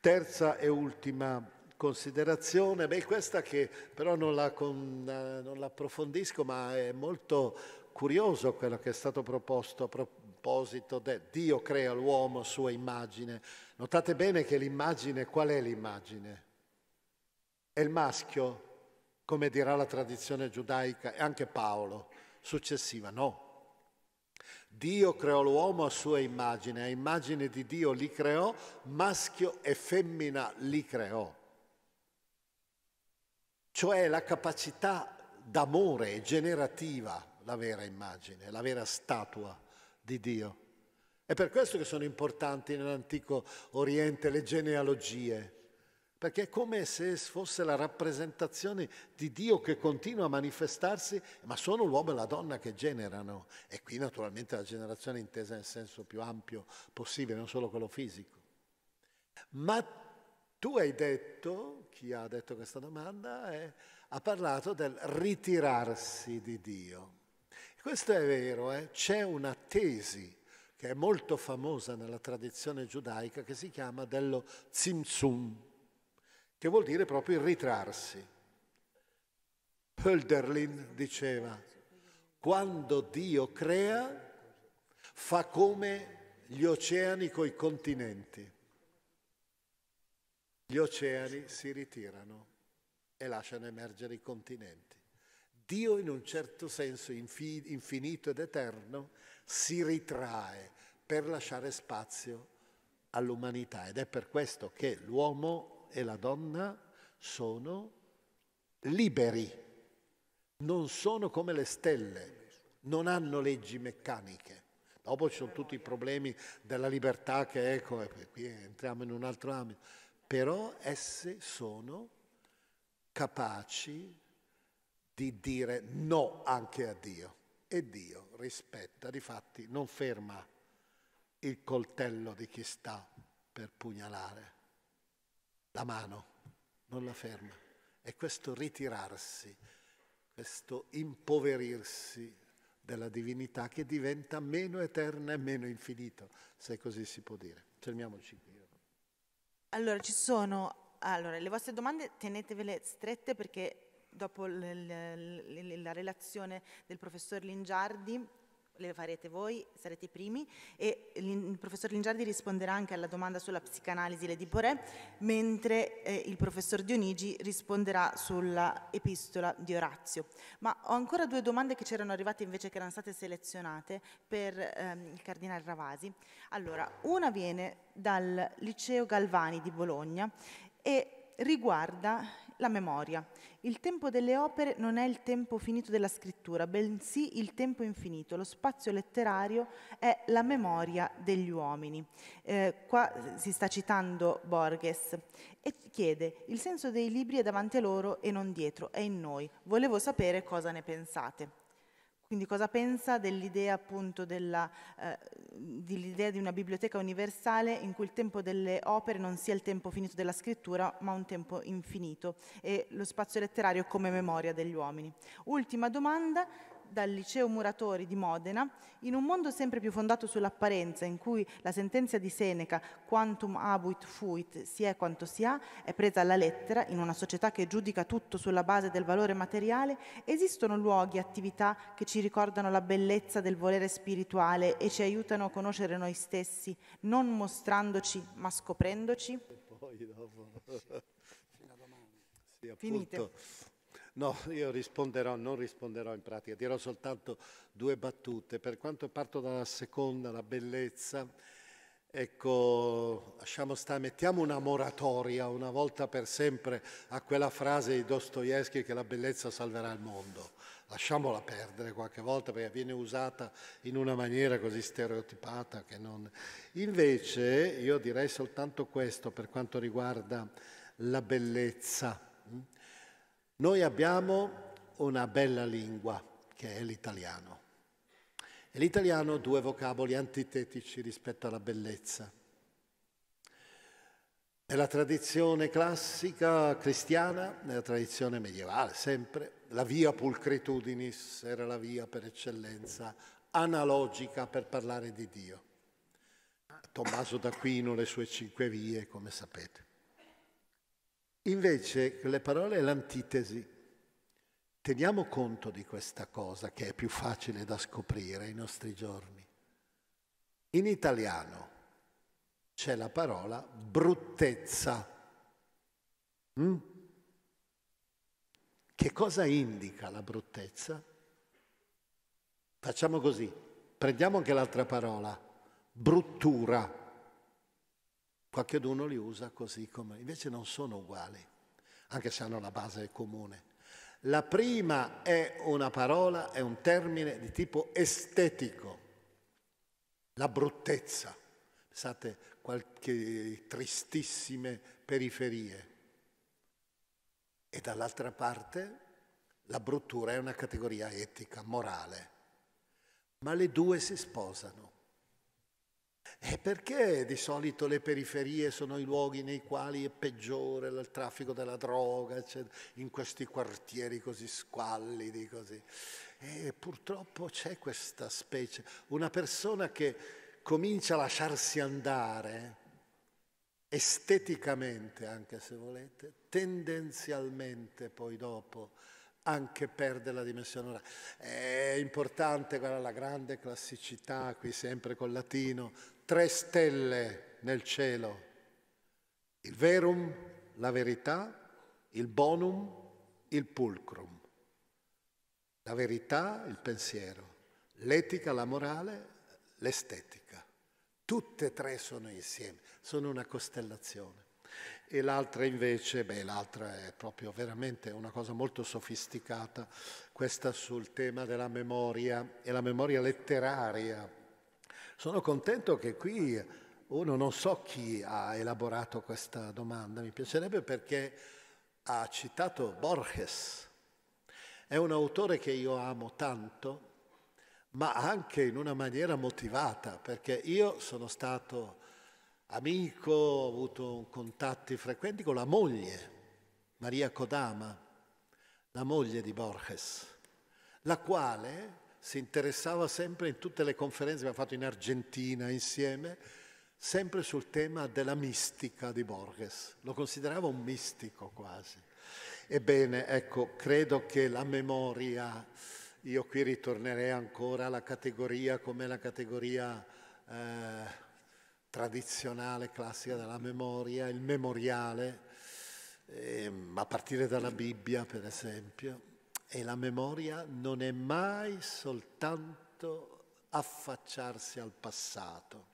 Terza e ultima considerazione, beh, questa che però non la, con, non la approfondisco, ma è molto curioso quello che è stato proposto a proposito di Dio crea l'uomo a sua immagine. Notate bene che l'immagine, qual è l'immagine? È il maschio, come dirà la tradizione giudaica e anche Paolo, successiva, no. Dio creò l'uomo a sua immagine, a immagine di Dio li creò, maschio e femmina li creò. Cioè la capacità d'amore generativa, la vera immagine, la vera statua di Dio. È per questo che sono importanti nell'antico Oriente le genealogie, perché è come se fosse la rappresentazione di Dio che continua a manifestarsi, ma sono l'uomo e la donna che generano. E qui naturalmente la generazione intesa nel senso più ampio possibile, non solo quello fisico. Ma tu hai detto, chi ha detto questa domanda, è, ha parlato del ritirarsi di Dio. Questo è vero, eh? c'è una tesi che è molto famosa nella tradizione giudaica che si chiama dello Tzimtzum, che vuol dire proprio il ritrarsi. Hölderlin diceva, quando Dio crea fa come gli oceani coi continenti gli oceani si ritirano e lasciano emergere i continenti. Dio in un certo senso infinito ed eterno si ritrae per lasciare spazio all'umanità ed è per questo che l'uomo e la donna sono liberi, non sono come le stelle, non hanno leggi meccaniche. Dopo ci sono tutti i problemi della libertà che ecco, e qui entriamo in un altro ambito però esse sono capaci di dire no anche a Dio e Dio rispetta, difatti non ferma il coltello di chi sta per pugnalare, la mano non la ferma. E questo ritirarsi, questo impoverirsi della divinità che diventa meno eterna e meno infinito, se così si può dire. Fermiamoci qui. Allora, ci sono, allora, le vostre domande tenetevele strette perché dopo l- l- la relazione del professor Lingiardi le farete voi, sarete i primi e il professor Lingiardi risponderà anche alla domanda sulla psicanalisi di Porè, mentre eh, il professor Dionigi risponderà sulla epistola di Orazio. Ma ho ancora due domande che c'erano arrivate invece che erano state selezionate per ehm, il cardinale Ravasi. Allora, una viene dal liceo Galvani di Bologna e riguarda la memoria. Il tempo delle opere non è il tempo finito della scrittura, bensì il tempo infinito. Lo spazio letterario è la memoria degli uomini. Eh, qua si sta citando Borges e chiede, il senso dei libri è davanti a loro e non dietro, è in noi. Volevo sapere cosa ne pensate. Quindi cosa pensa dell'idea appunto della, eh, dell'idea di una biblioteca universale in cui il tempo delle opere non sia il tempo finito della scrittura, ma un tempo infinito e lo spazio letterario come memoria degli uomini. Ultima domanda, dal liceo Muratori di Modena, in un mondo sempre più fondato sull'apparenza, in cui la sentenza di Seneca, quantum abuit fuit, si è quanto si ha, è presa alla lettera, in una società che giudica tutto sulla base del valore materiale, esistono luoghi, attività che ci ricordano la bellezza del volere spirituale e ci aiutano a conoscere noi stessi, non mostrandoci ma scoprendoci? E poi dopo... Sì, Finite. No, io risponderò, non risponderò in pratica, dirò soltanto due battute. Per quanto parto dalla seconda, la bellezza, ecco, lasciamo stare, mettiamo una moratoria una volta per sempre a quella frase di Dostoevsky che la bellezza salverà il mondo. Lasciamola perdere qualche volta perché viene usata in una maniera così stereotipata che non... Invece io direi soltanto questo per quanto riguarda la bellezza Noi abbiamo una bella lingua che è l'italiano. E l'italiano ha due vocaboli antitetici rispetto alla bellezza. Nella tradizione classica cristiana, nella tradizione medievale, sempre, la via pulcritudinis era la via per eccellenza analogica per parlare di Dio. Tommaso d'Aquino, le sue cinque vie, come sapete. Invece le parole è l'antitesi. Teniamo conto di questa cosa che è più facile da scoprire ai nostri giorni. In italiano c'è la parola bruttezza. Mm? Che cosa indica la bruttezza? Facciamo così, prendiamo anche l'altra parola, bruttura. Qualcheduno li usa così come, invece non sono uguali, anche se hanno la base comune. La prima è una parola, è un termine di tipo estetico, la bruttezza. Pensate, qualche tristissime periferie. E dall'altra parte la bruttura è una categoria etica, morale. Ma le due si sposano. E perché di solito le periferie sono i luoghi nei quali è peggiore il traffico della droga, eccetera, in questi quartieri così squallidi, così. E purtroppo c'è questa specie, una persona che comincia a lasciarsi andare, esteticamente anche se volete, tendenzialmente poi dopo anche perde la dimensione orale. È importante quella la grande classicità, qui sempre col latino, tre stelle nel cielo, il verum, la verità, il bonum, il pulcrum. La verità, il pensiero, l'etica, la morale, l'estetica. Tutte e tre sono insieme, sono una costellazione. E l'altra invece, beh, l'altra è proprio veramente una cosa molto sofisticata, questa sul tema della memoria e la memoria letteraria sono contento che qui uno non so chi ha elaborato questa domanda, mi piacerebbe perché ha citato Borges. È un autore che io amo tanto, ma anche in una maniera motivata, perché io sono stato amico, ho avuto contatti frequenti con la moglie, Maria Kodama, la moglie di Borges, la quale si interessava sempre in tutte le conferenze che abbiamo fatto in Argentina insieme, sempre sul tema della mistica di Borges. Lo considerava un mistico quasi. Ebbene, ecco, credo che la memoria, io qui ritornerei ancora alla categoria come la categoria eh, tradizionale, classica della memoria, il memoriale, eh, a partire dalla Bibbia per esempio, e la memoria non è mai soltanto affacciarsi al passato,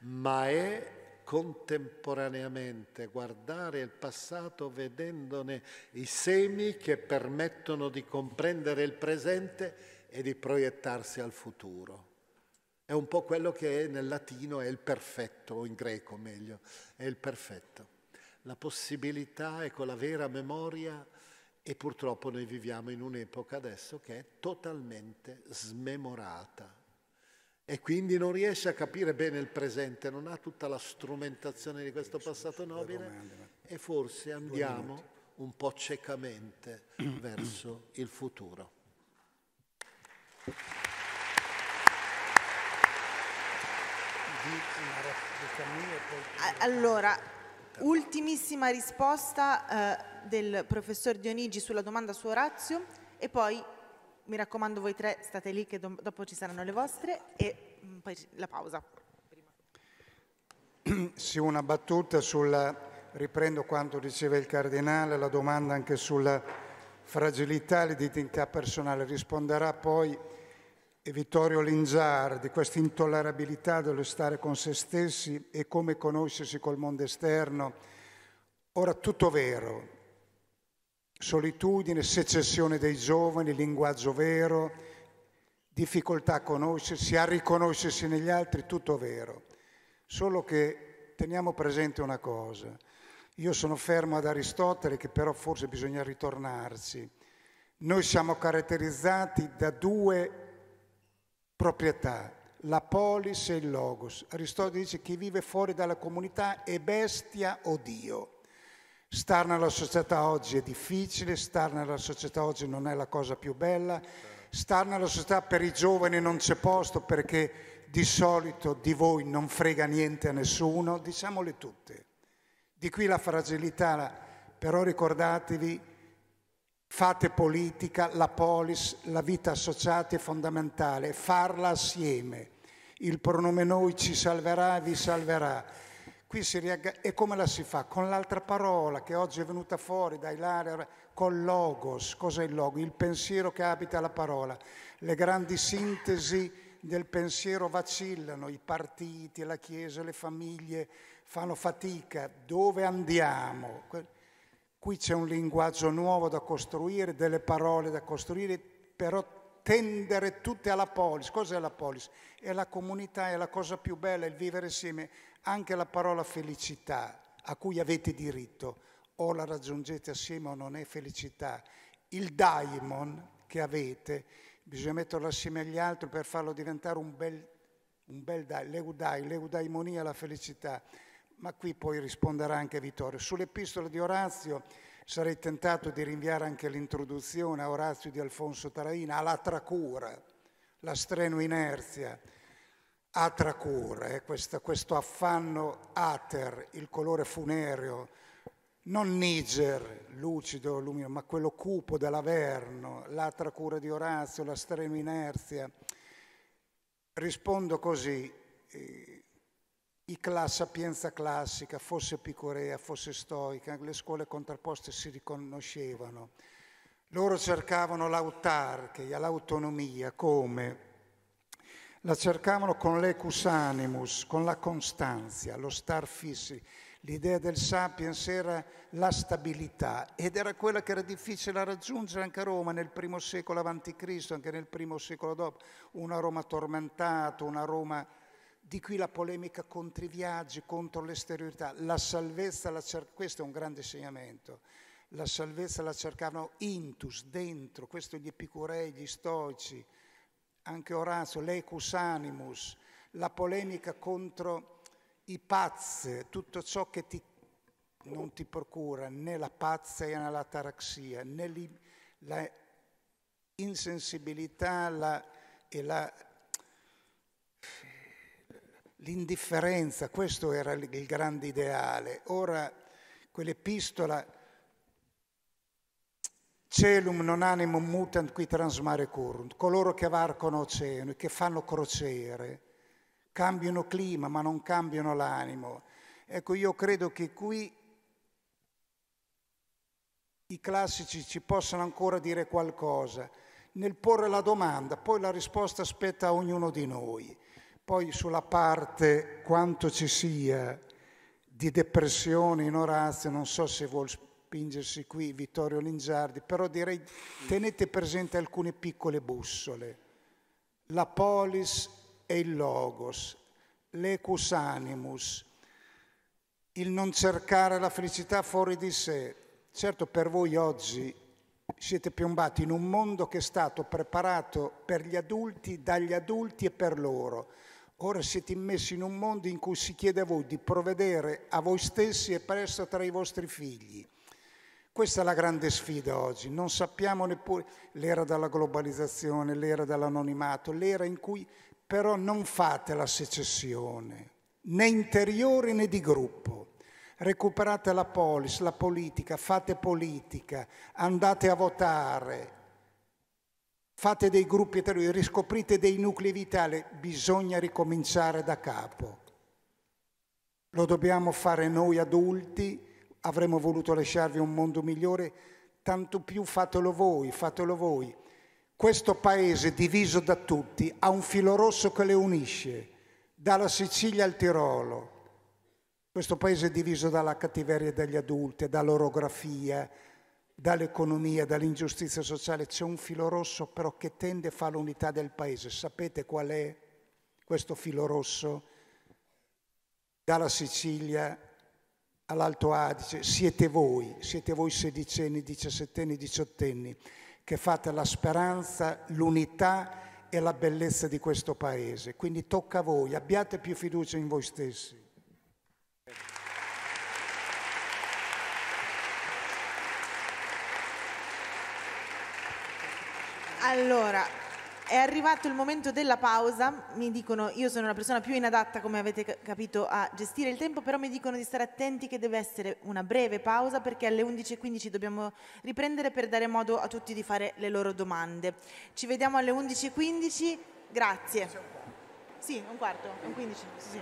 ma è contemporaneamente guardare il passato vedendone i semi che permettono di comprendere il presente e di proiettarsi al futuro. È un po' quello che nel latino è il perfetto, o in greco meglio, è il perfetto. La possibilità, ecco, la vera memoria e purtroppo noi viviamo in un'epoca adesso che è totalmente smemorata e quindi non riesce a capire bene il presente, non ha tutta la strumentazione di questo passato nobile e forse andiamo un po' ciecamente verso il futuro. Allora, ultimissima risposta eh, del professor Dionigi sulla domanda su Orazio e poi mi raccomando voi tre state lì che do- dopo ci saranno le vostre e mh, poi la pausa. Sì, una battuta sulla, riprendo quanto diceva il cardinale, la domanda anche sulla fragilità, l'identità personale. Risponderà poi Vittorio Lingiar di questa intollerabilità dello stare con se stessi e come conoscersi col mondo esterno. Ora, tutto vero, solitudine, secessione dei giovani, linguaggio vero, difficoltà a conoscersi, a riconoscersi negli altri, tutto vero. Solo che teniamo presente una cosa, Io sono fermo ad Aristotele che però forse bisogna ritornarci. Noi siamo caratterizzati da due proprietà, la polis e il logos. Aristotele dice che chi vive fuori dalla comunità è bestia o Dio. Star nella società oggi è difficile, star nella società oggi non è la cosa più bella, star nella società per i giovani non c'è posto perché di solito di voi non frega niente a nessuno, diciamole tutte. Di qui la fragilità, però ricordatevi, fate politica, la polis, la vita associata è fondamentale, farla assieme. Il pronome noi ci salverà e vi salverà Qui si riagga- e come la si fa? Con l'altra parola che oggi è venuta fuori dai Ilaria, col logos. Cos'è il logos? Il pensiero che abita la parola. Le grandi sintesi del pensiero vacillano, i partiti, la Chiesa, le famiglie fanno fatica. Dove andiamo? Qui c'è un linguaggio nuovo da costruire, delle parole da costruire, però tendere tutte alla polis. Cos'è la polis? È la comunità, è la cosa più bella, il vivere insieme anche la parola felicità a cui avete diritto, o la raggiungete assieme o non è felicità. Il daimon che avete, bisogna metterlo assieme agli altri per farlo diventare un bel, un bel l'eudai, l'eudaimonia, la felicità. Ma qui poi risponderà anche Vittorio. Sull'epistola di Orazio sarei tentato di rinviare anche l'introduzione a Orazio di Alfonso Taraina, alla tracura, la strenua inerzia atracura, eh, questo, questo affanno ater, il colore funereo, non Niger, lucido, luminoso, ma quello cupo dell'Averno, l'atracura di Orazio, la strenua inerzia. Rispondo così, eh, class, sapienza classica, fosse epicorea, fosse stoica, le scuole contrapposte si riconoscevano. Loro cercavano l'autarchia, l'autonomia, come? La cercavano con l'ecus animus, con la costanza, lo star fissi. L'idea del sapiens era la stabilità ed era quella che era difficile raggiungere anche a Roma nel primo secolo a.C., anche nel primo secolo dopo. Una Roma tormentata, una Roma di qui la polemica contro i viaggi, contro l'esteriorità. La salvezza, la cer- questo è un grande insegnamento. La salvezza la cercavano intus, dentro, questo gli epicurei, gli stoici anche Orazio, l'ecus animus, la polemica contro i pazzi, tutto ciò che ti, non ti procura né la pazzia né l'ataraxia, né la insensibilità la, e la, l'indifferenza, questo era il, grande ideale. Ora quell'epistola Celum non animum mutant qui transmare currunt, coloro che varcano oceano, che fanno crociere, cambiano clima ma non cambiano l'animo. Ecco, io credo che qui i classici ci possano ancora dire qualcosa nel porre la domanda, poi la risposta spetta a ognuno di noi. Poi sulla parte quanto ci sia di depressione in Orazio, non so se vuol spingersi qui Vittorio Lingiardi, però direi tenete presente alcune piccole bussole. La polis e il logos, l'ecus animus, il non cercare la felicità fuori di sé. Certo per voi oggi siete piombati in un mondo che è stato preparato per gli adulti, dagli adulti e per loro. Ora siete immessi in un mondo in cui si chiede a voi di provvedere a voi stessi e presto tra i vostri figli. Questa è la grande sfida oggi, non sappiamo neppure l'era della globalizzazione, l'era dell'anonimato, l'era in cui però non fate la secessione, né interiore né di gruppo. Recuperate la polis, la politica, fate politica, andate a votare, fate dei gruppi eterni, riscoprite dei nuclei vitali, bisogna ricominciare da capo. Lo dobbiamo fare noi adulti avremmo voluto lasciarvi un mondo migliore, tanto più fatelo voi, fatelo voi. Questo paese diviso da tutti ha un filo rosso che le unisce, dalla Sicilia al Tirolo. Questo paese è diviso dalla cattiveria degli adulti, dall'orografia, dall'economia, dall'ingiustizia sociale. C'è un filo rosso però che tende a fare l'unità del paese. Sapete qual è questo filo rosso? Dalla Sicilia all'Alto Adige, siete voi, siete voi sedicenni, diciassettenni, diciottenni, che fate la speranza, l'unità e la bellezza di questo Paese. Quindi tocca a voi, abbiate più fiducia in voi stessi. Allora, è arrivato il momento della pausa, mi dicono, io sono una persona più inadatta come avete capito a gestire il tempo, però mi dicono di stare attenti che deve essere una breve pausa perché alle 11.15 dobbiamo riprendere per dare modo a tutti di fare le loro domande. Ci vediamo alle 11.15, grazie. Sì, un quarto, un 15, sì, sì.